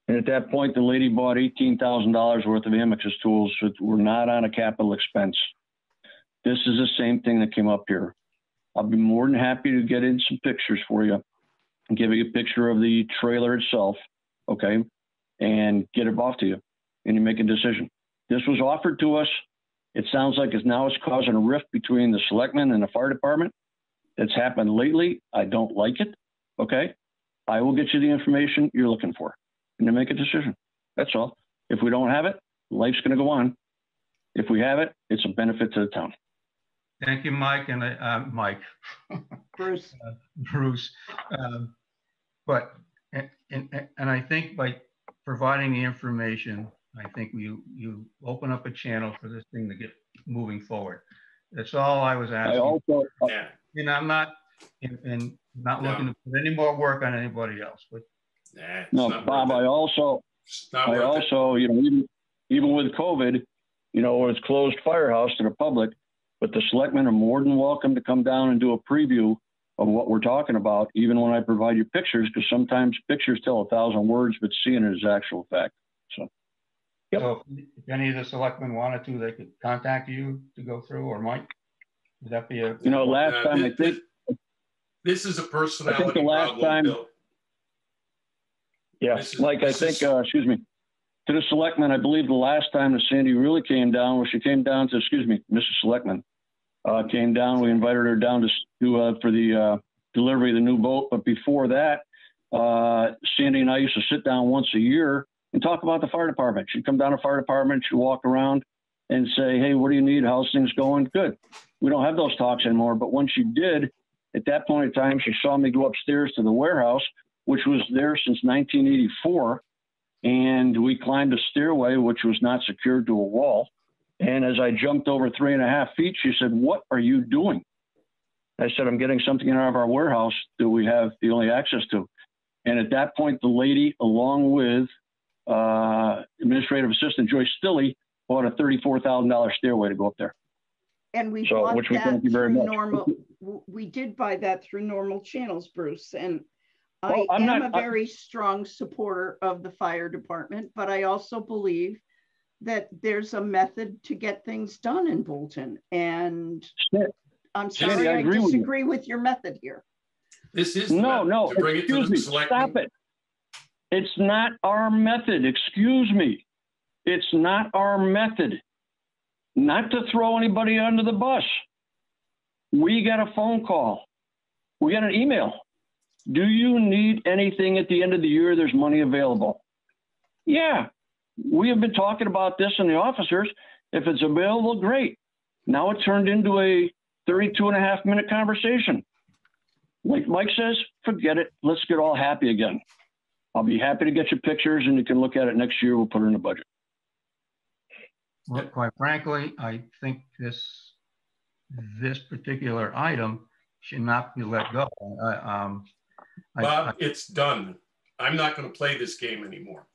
And at that point, the lady bought $18,000 worth of Amkus tools that were not on a capital expense. This is the same thing that came up here. I'll be more than happy to get in some pictures for you and give you a picture of the trailer itself, okay, and get it off to you, and you make a decision. This was offered to us. It sounds like it's now it's causing a rift between the selectmen and the fire department. It's happened lately. I don't like it. Okay, I will get you the information you're looking for, and then make a decision. That's all. If we don't have it, life's going to go on. If we have it, it's a benefit to the town. Thank you, Mike and, uh, Mike. Bruce. Uh, Bruce. Um, But, and, and, and I think by providing the information, I think you, you open up a channel for this thing to get moving forward. That's all I was I asking. also, And I'm not, and, and not No. looking to put any more work on anybody else, but Nah, No, Bob, worth I also, I worth it. also, you know, even, even with COVID, you know, it's closed firehouse to the public, but the selectmen are more than welcome to come down and do a preview of what we're talking about, even when I provide you pictures, because sometimes pictures tell a thousand words, but seeing it is actual fact. So, Yep. so if any of the selectmen wanted to, they could contact you to go through or Mike? Would that be a? you know, last Uh, time I thi- think, This is a personality The last problem, time- Bill. Yeah, is- Mike, I think, is- uh, excuse me, to the selectmen, I believe the last time that Sandy really came down, was she came down to, excuse me, Mrs. Selectman, uh, came down, we invited her down to, to, uh, for the, uh, delivery of the new boat. But before that, uh, Sandy and I used to sit down once a year and talk about the fire department. She'd come down to fire department, she'd walk around and say, Hey, what do you need? How's things going? Good. We don't have those talks anymore. But when she did, at that point in time, she saw me go upstairs to the warehouse, which was there since 1984. And we climbed a stairway, which was not secured to a wall. And as I jumped over three and a half feet, she said, What are you doing? I said, I'm getting something out of our warehouse that we have the only access to. And at that point, the lady, along with uh, Administrative Assistant Joyce Stilley, bought a $34,000 stairway to go up there. And we So, bought which we thank you very much. normal, we did buy that through normal channels, Bruce, and Well, I'm am not- a I- very strong supporter of the fire department, but I also believe that there's a method to get things done in Bolton, and I'm Sandy, sorry, I I agree with you. disagree with your method here. This is. No, no, To bring it to excuse me, stop it. It's not our method, excuse me. It's not our method. Not to throw anybody under the bus. We got a phone call. We got an email. Do you need anything at the end of the year? There's money available. Yeah, we have been talking about this in the officers. If it's available, great. Now it turned into a 32 and a half minute conversation. Like Mike says, forget it. Let's get all happy again. I'll be happy to get your pictures and you can look at it next year. We'll put it in the budget. Well, quite frankly, I think this, this particular item should not be let go. I, um, I- Bob, it's done. I'm not going to play this game anymore.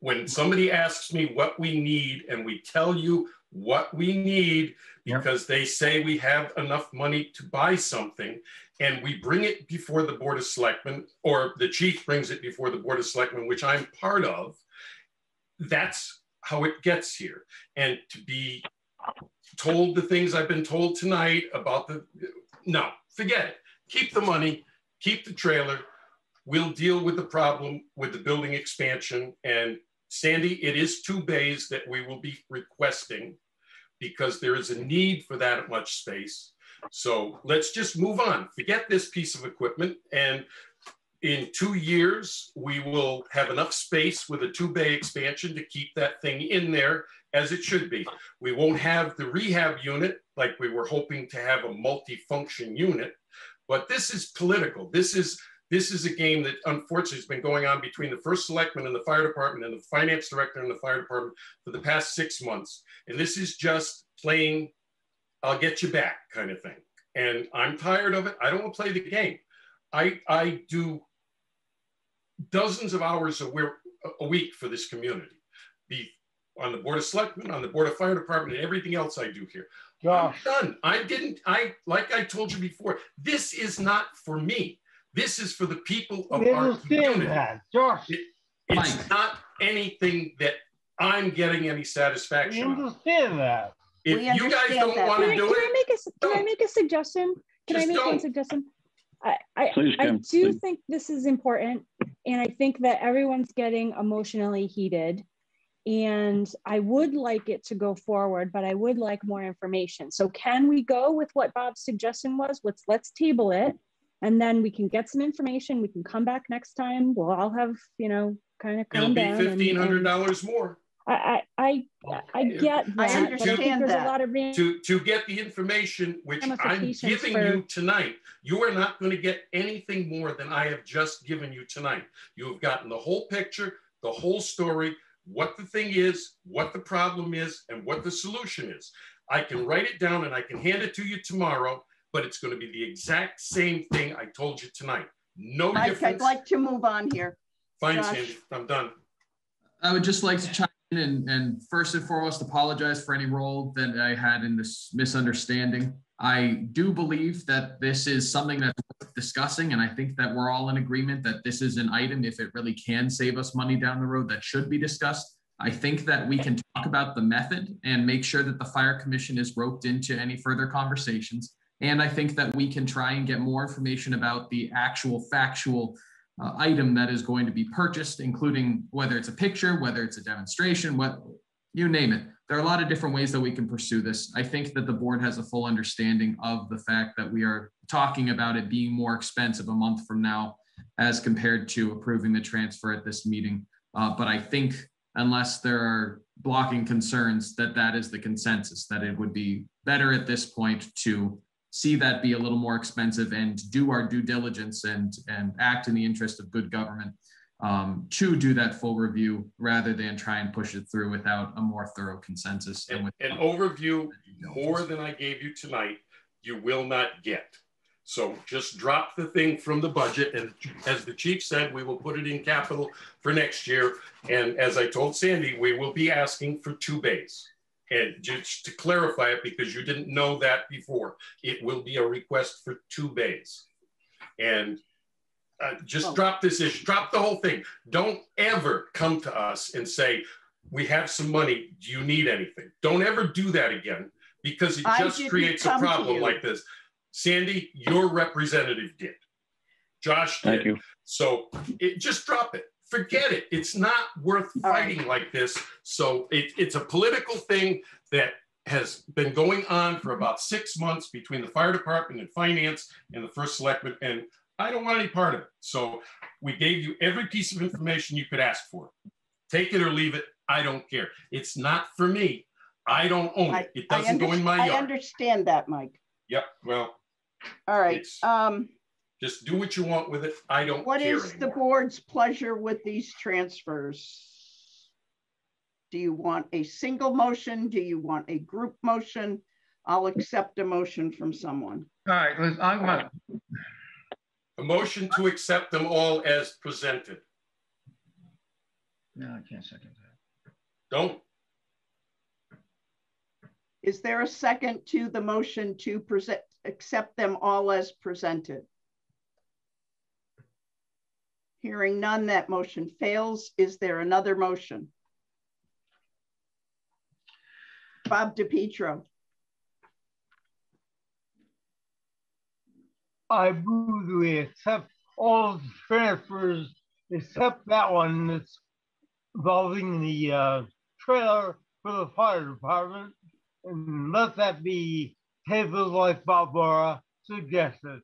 When somebody asks me what we need and we tell you what we need because they say we have enough money to buy something and we bring it before the Board of Selectmen or the chief brings it before the Board of Selectmen, which I'm part of, that's how it gets here. And to be told the things I've been told tonight about the, no, forget it. Keep the money, keep the trailer. We'll deal with the problem with the building expansion. And Sandy, it is two bays that we will be requesting because there is a need for that much space. So let's just move on. Forget this piece of equipment. And in two years, we will have enough space with a two bay expansion to keep that thing in there as it should be. We won't have the rehab unit like we were hoping to have a multi-function unit, but this is political. This is this is a game that unfortunately has been going on between the first selectman and the fire department and the finance director and the fire department for the past six months. And this is just playing, I'll get you back kind of thing. And I'm tired of it. I don't want to play the game. I, I do dozens of hours a, a week for this community, be on the board of selectmen, on the board of fire department, and everything else I do here. I'm done. I didn't, I, like I told you before, this is not for me. This is for the people of We our understand community. that, Josh. It- it's not anything that I'm getting any We satisfaction on. understand that. If We you guys don't that. want Can to I, do can I it, make a, s- can I make a suggestion? Can I make one don't. suggestion? I, I, Please, I do please. think this is important. And I think that everyone's getting emotionally heated. And I would like it to go forward, but I would like more information. So can we go with what Bob's suggestion was? Let's, let's table it. And then we can get some information. We can come back next time. We'll all have, you know, kind of it'll calm be down. and- fifteen hundred and dollars more. I, I, I, I get that. I but I think understand there's that. a lot of. To, to get the information which I'm giving for- you tonight, you are not going to get anything more than I have just given you tonight. You have gotten the whole picture, the whole story, what the thing is, what the problem is, and what the solution is. I can write it down and I can hand it to you tomorrow, but it's going to be the exact same thing I told you tonight. No Mike, I'd like to move on here. Fine, Josh. Sandy, I'm done. I would just like to chime in and, and first and foremost apologize for any role that I had in this misunderstanding. I do believe that this is something that's worth discussing, and I think that we're all in agreement that this is an item, if it really can save us money down the road, that should be discussed. I think that we can talk about the method and make sure that the fire commission is roped into any further conversations. And I think that we can try and get more information about the actual factual uh, item that is going to be purchased, including whether it's a picture, whether it's a demonstration, what you name it. There are a lot of different ways that we can pursue this. I think that the board has a full understanding of the fact that we are talking about it being more expensive a month from now as compared to approving the transfer at this meeting. Uh, but I think unless there are blocking concerns that that is the consensus, that it would be better at this point to see that be a little more expensive and do our due diligence and, and act in the interest of good government um, to do that full review rather than try and push it through without a more thorough consensus. And an overview more than I gave you tonight, you will not get. So just drop the thing from the budget. And as the chief said, we will put it in capital for next year. And as I told Sandy, we will be asking for two bays. And just to clarify it, because you didn't know that before, it will be a request for two bays. And uh, just oh. drop this issue, drop the whole thing. Don't ever come to us and say, we have some money. Do you need anything? Don't ever do that again because it just creates a problem like this. Sandy, your representative did. Josh did. Thank you. So it, just drop it. Forget it. It's not worth fighting right. like this. So it, it's a political thing that has been going on for about six months between the fire department and finance and the first selectman. And I don't want any part of it. So we gave you every piece of information you could ask for. Take it or leave it. I don't care. It's not for me. I don't own it. It doesn't go in my yard. I understand that, Mike. Yep. Well, all right. Um, just do what you want with it. I don't What is anymore. the board's pleasure with these transfers? Do you want a single motion? Do you want a group motion? I'll accept a motion from someone. All right, let's, I'm gonna, A motion to accept them all as presented. no, I can't second that. Don't. Is there a second to the motion to present, accept them all as presented? Hearing none, that motion fails. Is there another motion? Bob DiPietro. I move we accept all transfers except that one that's involving the uh, trailer for the fire department and let that be tabled like Barbara suggested.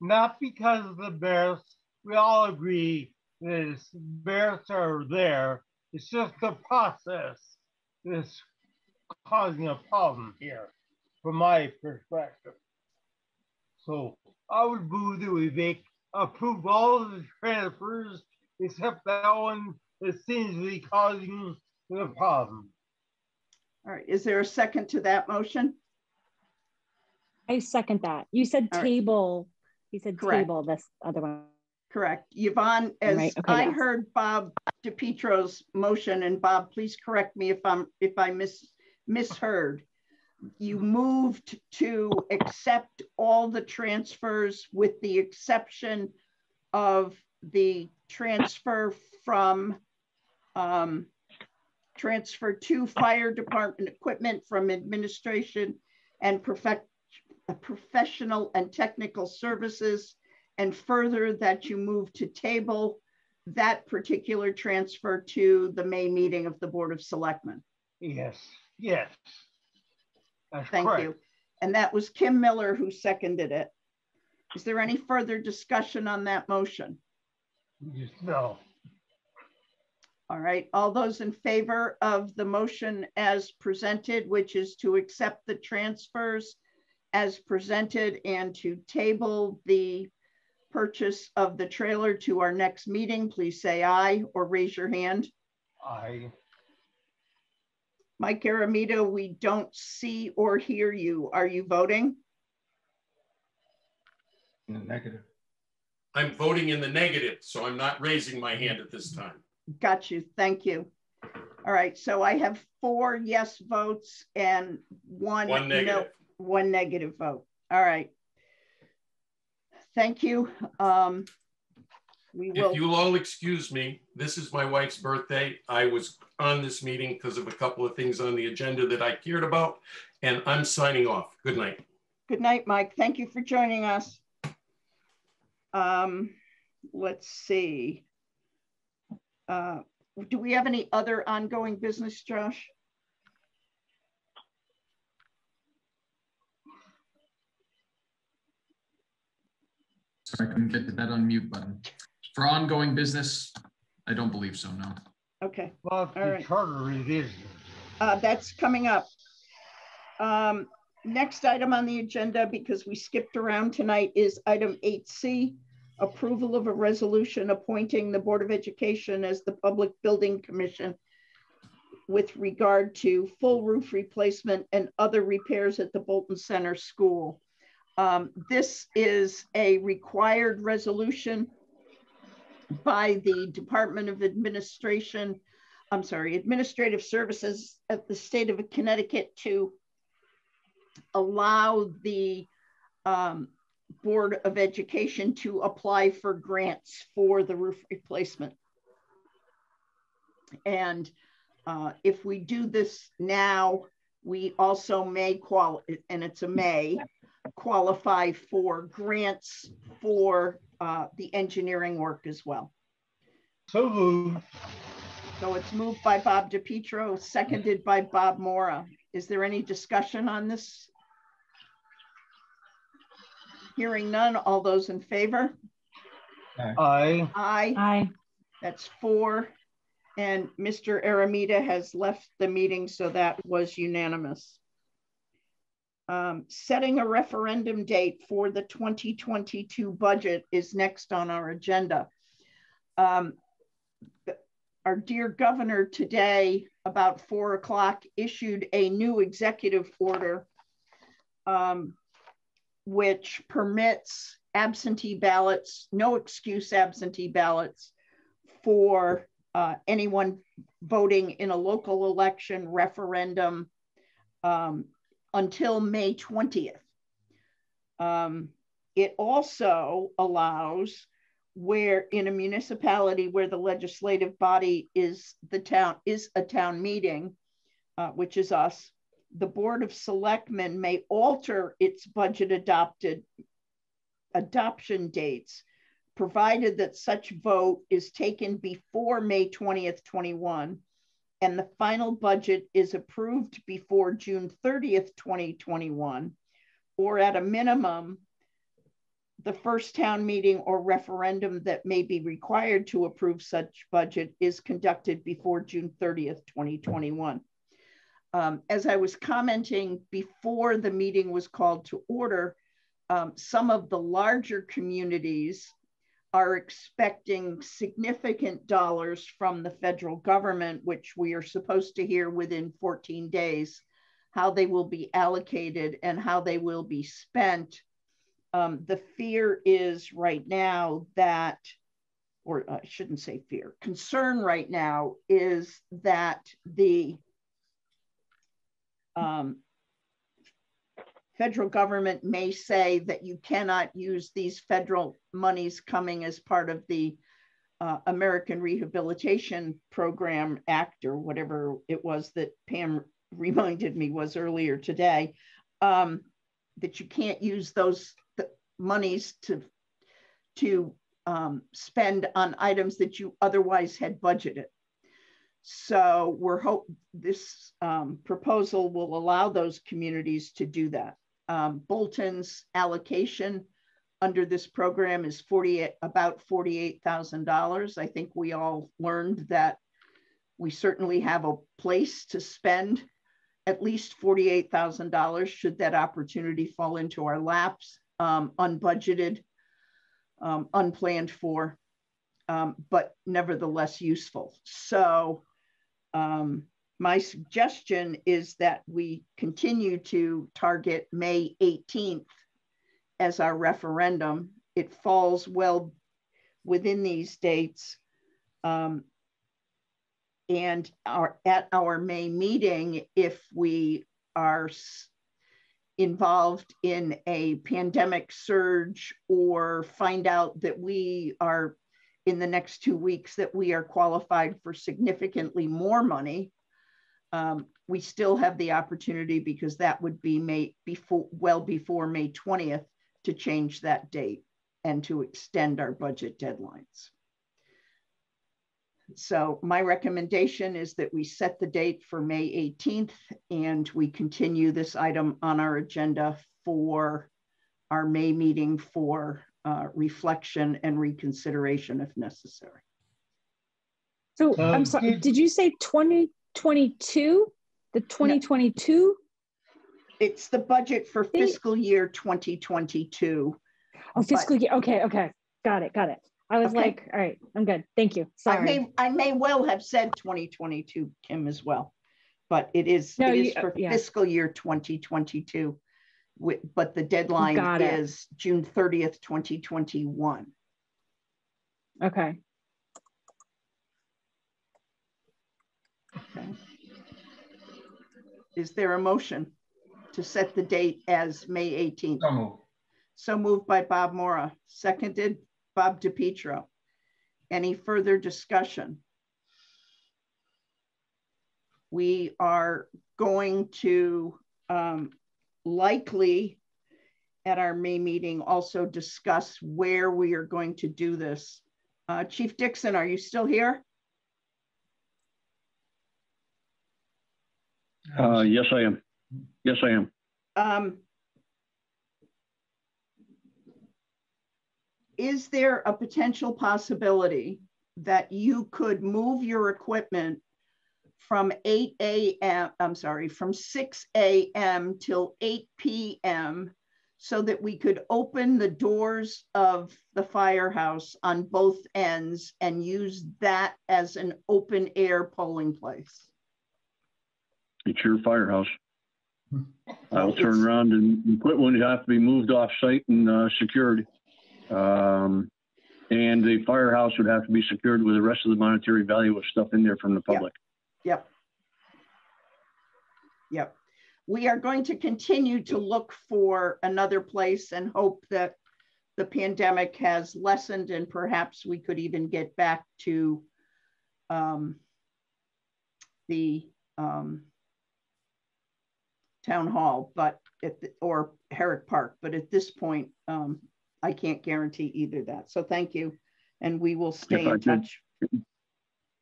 Not because the bears, we all agree that bears are there. It's just the process that's causing a problem here, from my perspective. So I would move that we make approve all of the transfers except that one that seems to be causing the problem. All right, is there a second to that motion? I second that. You said All table, right. you said Correct. table this other one. Correct. Yvonne, as right. okay, I yes. heard Bob DiPietro's motion, and Bob, please correct me if I'm if I mis misheard. You moved to accept all the transfers with the exception of the transfer from um, transfer to fire department equipment from administration and perfect, professional and technical services, and further that you move to table that particular transfer to the May meeting of the Board of Selectmen. Yes, yes. That's Thank correct. you. And that was Kim Miller who seconded it. Is there any further discussion on that motion? No. All right, all those in favor of the motion as presented, which is to accept the transfers as presented and to table the purchase of the trailer to our next meeting, please say aye or raise your hand. Aye. Mike Eremita, we don't see or hear you. Are you voting? In the negative. I'm voting in the negative, so I'm not raising my hand at this time. Got you. Thank you. All right. So I have four yes votes and one, one negative. No, one negative vote. All right. Thank you. Um, we will. If you'll all excuse me, this is my wife's birthday. I was on this meeting because of a couple of things on the agenda that I cared about, and I'm signing off. Good night. Good night, Mike. Thank you for joining us. Um, let's see. Uh, do we have any other ongoing business, Josh? Sorry, I couldn't get to that unmute button. For ongoing business, I don't believe so, no. Okay. Well, All right. charter revision. Uh, that's coming up. Um, next item on the agenda, because we skipped around tonight, is item 8C, approval of a resolution appointing the Board of Education as the Public Building Commission with regard to full roof replacement and other repairs at the Bolton Center School. Um, this is a required resolution by the Department of Administration, I'm sorry, Administrative Services at the state of Connecticut to allow the um, Board of Education to apply for grants for the roof replacement. And uh, if we do this now, we also may qualify, and it's a may, qualify for grants for uh, the engineering work as well. So moved. So it's moved by Bob DiPietro, seconded by Bob Mora. Is there any discussion on this? Hearing none, all those in favor? Aye. Aye. Aye. That's four. And Mr. Eremita has left the meeting, so that was unanimous. Um, setting a referendum date for the 2022 budget is next on our agenda. Um, our dear governor today, about four o'clock, issued a new executive order um, which permits absentee ballots, no excuse absentee ballots for uh, anyone voting in a local election referendum um, until May 20th. Um, it also allows where in a municipality where the legislative body is the town is a town meeting, uh, which is us, the Board of Selectmen may alter its budget adopted adoption dates, provided that such vote is taken before May 20th, 21, and the final budget is approved before June 30th, 2021, or at a minimum, the first town meeting or referendum that may be required to approve such budget is conducted before June 30th, 2021. Um, as I was commenting before the meeting was called to order, um, some of the larger communities are expecting significant dollars from the federal government, which we are supposed to hear within 14 days, how they will be allocated and how they will be spent. Um, the fear is right now that, or I shouldn't say fear, concern right now is that the um, federal government may say that you cannot use these federal monies coming as part of the uh, American Rehabilitation Program Act or whatever it was that Pam reminded me was earlier today, um, that you can't use those monies to, to um, spend on items that you otherwise had budgeted. So we're hope this um, proposal will allow those communities to do that. Um, Bolton's allocation under this program is 48, about $48,000. I think we all learned that we certainly have a place to spend at least $48,000 should that opportunity fall into our laps, um, unbudgeted, um, unplanned for, um, but nevertheless useful. So um, my suggestion is that we continue to target May 18th as our referendum. It falls well within these dates. Um, and our, at our May meeting, if we are involved in a pandemic surge or find out that we are in the next two weeks that we are qualified for significantly more money, um, we still have the opportunity because that would be May before well before May 20th to change that date. and to extend our budget deadlines. So my recommendation is that we set the date for May 18th and we continue this item on our agenda for our May meeting for uh, reflection and reconsideration if necessary. So um, I'm sorry, did you say 2022? The 2022? It's the budget for fiscal year 2022. Oh, fiscal year. Okay, okay. Got it, got it. I was okay. like, all right, I'm good. Thank you. Sorry. I may, I may well have said 2022, Kim, as well, but it is, no, it is uh, for yeah. fiscal year 2022. But the deadline is June 30th, 2021. Okay. Okay. Is there a motion to set the date as May 18th? So moved. So moved by Bob Mora, seconded Bob DiPietro. Any further discussion? We are going to um, likely at our May meeting also discuss where we are going to do this. Uh, Chief Dixon, are you still here? Uh, yes, I am. Yes, I am. Um, is there a potential possibility that you could move your equipment from 8 a.m., I'm sorry, from 6 a.m. till 8 p.m. so that we could open the doors of the firehouse on both ends and use that as an open air polling place? It's your firehouse. I'll turn around and equipment would have to be moved off site and uh, secured. Um, and the firehouse would have to be secured with the rest of the monetary value of stuff in there from the public. Yep. Yep. We are going to continue to look for another place and hope that the pandemic has lessened and perhaps we could even get back to um, the um, town hall, but at the, or Herrick Park. But at this point, um, I can't guarantee either that. So thank you. And we will stay if in touch.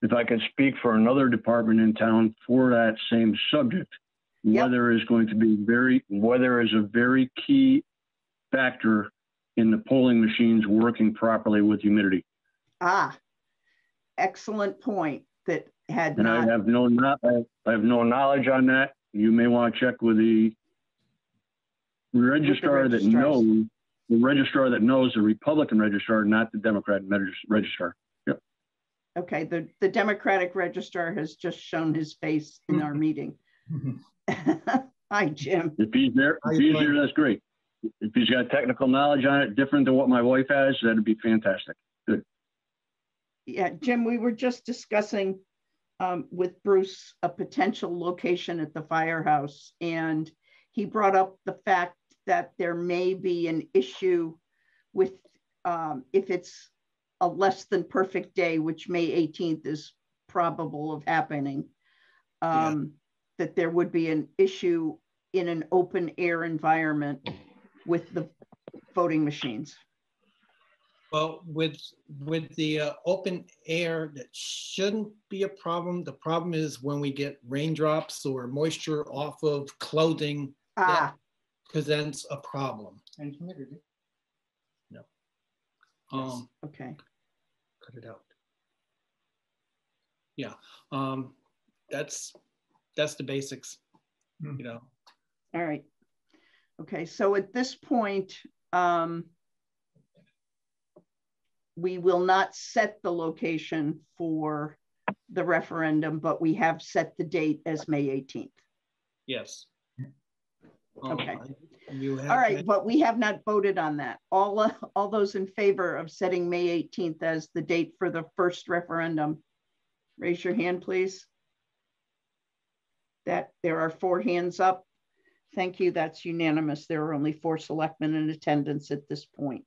if I could speak for another department in town for that same subject, yep. weather is going to be very, weather is a very key factor in the polling machines working properly with humidity. Ah, excellent point that had and not... I have no I have no knowledge on that. You may want to check with the registrar that knows the registrar that knows the Republican registrar, not the Democrat registrar. Yep. Okay, the, the Democratic registrar has just shown his face in our meeting. Hi, Jim. If he's there, if he's there, that's great. If he's got technical knowledge on it different than what my wife has, that'd be fantastic. Good. Yeah, Jim, we were just discussing um, with Bruce a potential location at the firehouse, and he brought up the fact that there may be an issue with um, if it's a less than perfect day, which May 18th is probable of happening, um, yeah. that there would be an issue in an open air environment with the voting machines. Well, with with the uh, open air, that shouldn't be a problem. The problem is when we get raindrops or moisture off of clothing. Ah presents a problem. And humidity. No. Um, okay. Cut it out. Yeah. Um, that's that's the basics. Mm. You know. All right. Okay. So at this point, um, we will not set the location for the referendum, but we have set the date as May 18th. Yes. Okay. All right, but we have not voted on that. All, uh, all those in favor of setting May 18th as the date for the first referendum, raise your hand, please. That there are four hands up. Thank you, that's unanimous. There are only four selectmen in attendance at this point.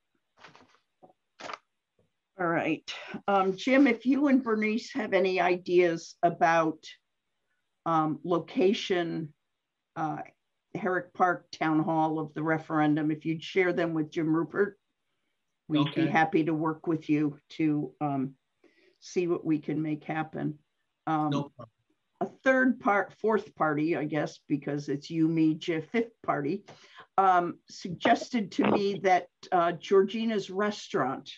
All right, um, Jim, if you and Bernice have any ideas about um, location uh, Herrick Park Town Hall of the referendum, if you'd share them with Jim Rupert. We'd Okay. be happy to work with you to um, see what we can make happen. Um, No problem. a third part, fourth party, I guess, because it's you, me, Jeff, fifth party, um, suggested to me that uh, Georgina's restaurant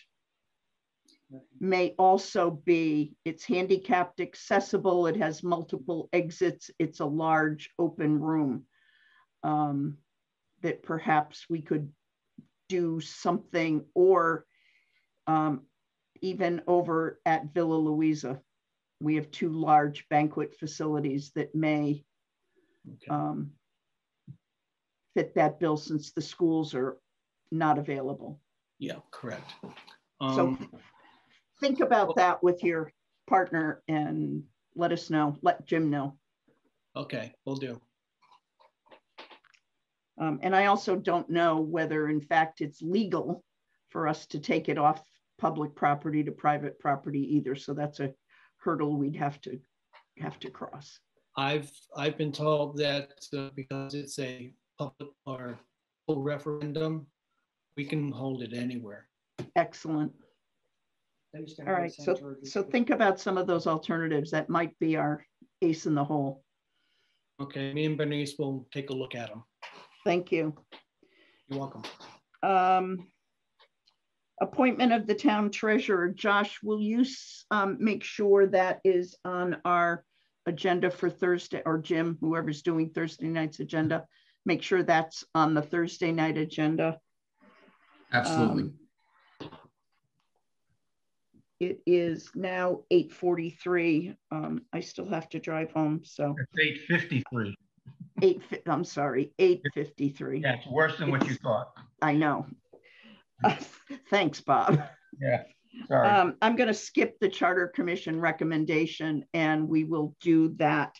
may also be, it's handicapped accessible, it has multiple exits, it's a large open room. Um, that perhaps we could do something or um, even over at Villa Louisa. We have two large banquet facilities that may um, fit that bill since the schools are not available. Yeah, correct. So Um, think about that with your partner and let us know, let Jim know. Okay, we will do. Um, and I also don't know whether in fact it's legal for us to take it off public property to private property either. So that's a hurdle we'd have to have to cross. I've, I've been told that uh, because it's a public or full referendum, we can hold it anywhere. Excellent. All right, so, so think about some of those alternatives. That might be our ace in the hole. Okay, me and Bernice will take a look at them. Thank you. You're welcome. Um, appointment of the town treasurer. Josh, will you um, make sure that is on our agenda for Thursday, or Jim, whoever's doing Thursday night's agenda, make sure that's on the Thursday night agenda. Absolutely. Um, It is now eight forty-three. Um, I still have to drive home, so It's eight fifty-three. eight, I'm sorry, eight fifty-three. Yeah, it's worse than what you thought. I know. Thanks, Bob. Yeah, sorry. Um, I'm going to skip the Charter Commission recommendation and we will do that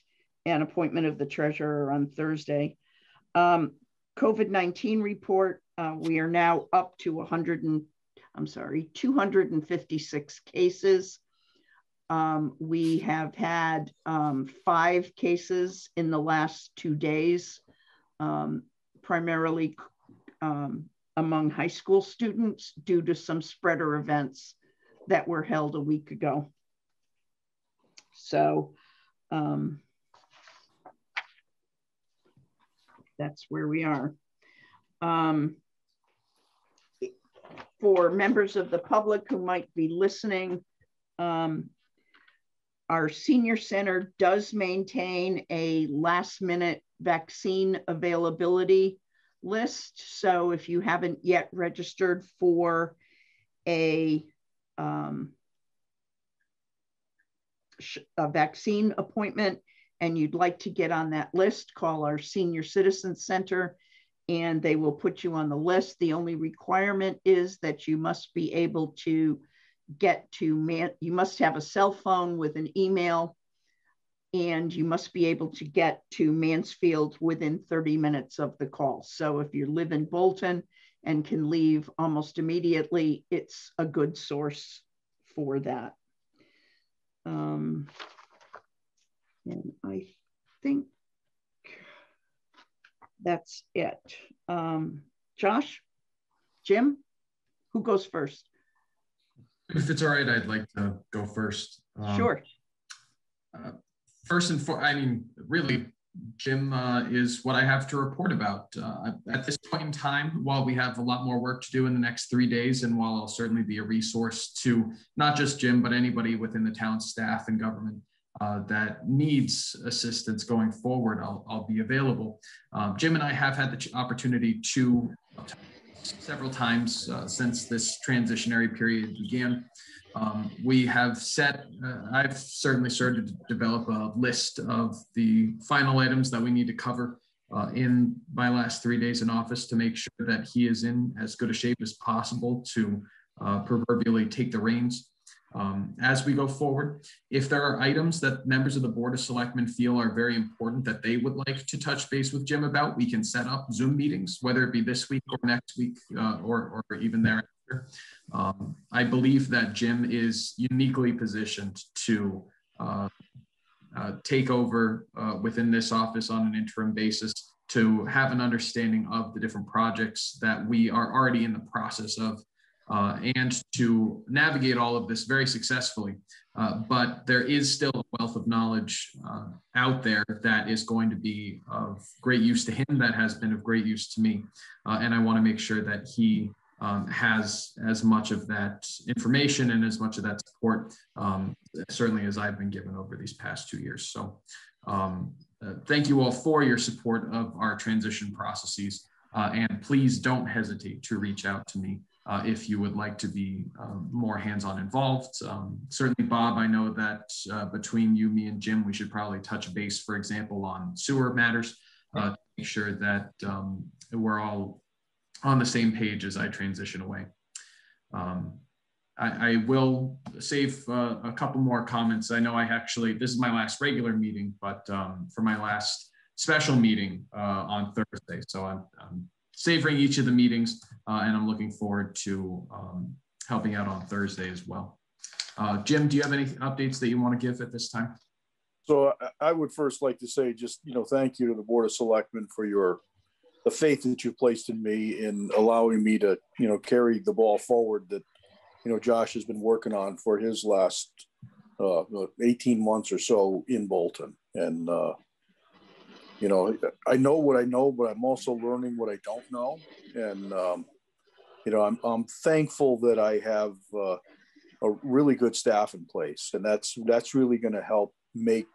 and appointment of the treasurer on Thursday. Um, COVID-19 report, uh, we are now up to 100 and, I'm sorry, 256 cases. Um, we have had um, five cases in the last two days, um, primarily um, among high school students due to some spreader events that were held a week ago. So um, that's where we are. Um, for members of the public who might be listening, um, our senior center does maintain a last minute vaccine availability list. So if you haven't yet registered for a, um, a vaccine appointment and you'd like to get on that list, call our Senior Citizen Center and they will put you on the list. The only requirement is that you must be able to get to man, you must have a cell phone with an email and you must be able to get to Mansfield within 30 minutes of the call. So if you live in Bolton and can leave almost immediately, it's a good source for that. Um, and I think that's it. Um, Josh, Jim, who goes first? If it's all right, I'd like to go first. Um, Sure. uh, first and for, I mean, really, Jim uh, is what I have to report about. Uh, at this point in time, while we have a lot more work to do in the next three days, and while I'll certainly be a resource to not just Jim, but anybody within the town staff and government uh, that needs assistance going forward, I'll, I'll be available. Um, Jim and I have had the opportunity to several times uh, since this transitionary period began. Um, we have set, uh, I've certainly started to develop a list of the final items that we need to cover uh, in my last three days in office to make sure that he is in as good a shape as possible to uh, proverbially take the reins. Um, as we go forward, if there are items that members of the Board of Selectmen feel are very important that they would like to touch base with Jim about, we can set up Zoom meetings, whether it be this week or next week uh, or, or even thereafter. Um, I believe that Jim is uniquely positioned to uh, uh, take over uh, within this office on an interim basis to have an understanding of the different projects that we are already in the process of uh, and to navigate all of this very successfully. Uh, but there is still a wealth of knowledge uh, out there that is going to be of great use to him, that has been of great use to me. Uh, and I want to make sure that he um, has as much of that information and as much of that support, um, certainly as I've been given over these past two years. So um, uh, thank you all for your support of our transition processes. Uh, and please don't hesitate to reach out to me uh, if you would like to be um, more hands-on involved. Um, certainly, Bob, I know that uh, between you, me, and Jim, we should probably touch base, for example, on sewer matters uh, to make sure that um, we're all on the same page as I transition away. Um, I, I, will save uh, a couple more comments. I know I actually, this is my last regular meeting, but um, for my last special meeting uh, on Thursday. So I'm, I'm, savoring each of the meetings uh, and I'm looking forward to um, helping out on Thursday as well. Uh, Jim, do you have any updates that you want to give at this time? So I would first like to say just, you know, thank you to the Board of Selectmen for your the faith that you've placed in me in allowing me to, you know, carry the ball forward that, you know, Josh has been working on for his last uh, 18 months or so in Bolton. And, uh, you know, I know what I know, but I'm also learning what I don't know. And, um, you know, I'm, I'm thankful that I have uh, a really good staff in place. And that's, that's really going to help make,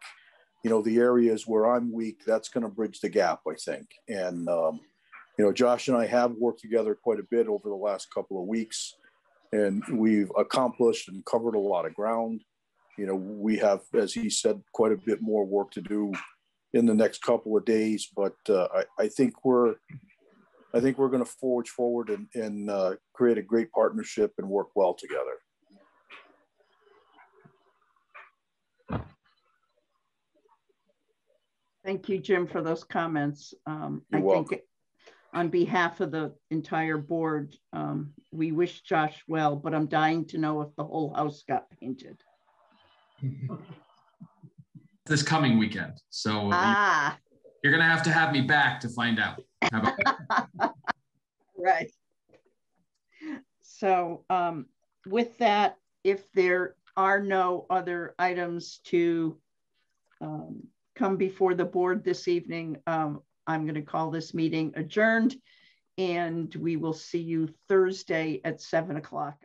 you know, the areas where I'm weak, that's going to bridge the gap, I think. And, um, you know, Josh and I have worked together quite a bit over the last couple of weeks, and we've accomplished and covered a lot of ground. You know, we have, as he said, quite a bit more work to do in the next couple of days, but uh, I, I think we're, I think we're going to forge forward and, and uh, create a great partnership and work well together. Thank you, Jim, for those comments. Um, You're I welcome. think on behalf of the entire board, um, we wish Josh well, but I'm dying to know if the whole house got painted. This coming weekend. So Ah, you're going to have to have me back to find out. Right. So um, with that, if there are no other items to um, come before the board this evening, um, I'm going to call this meeting adjourned and we will see you Thursday at seven o'clock.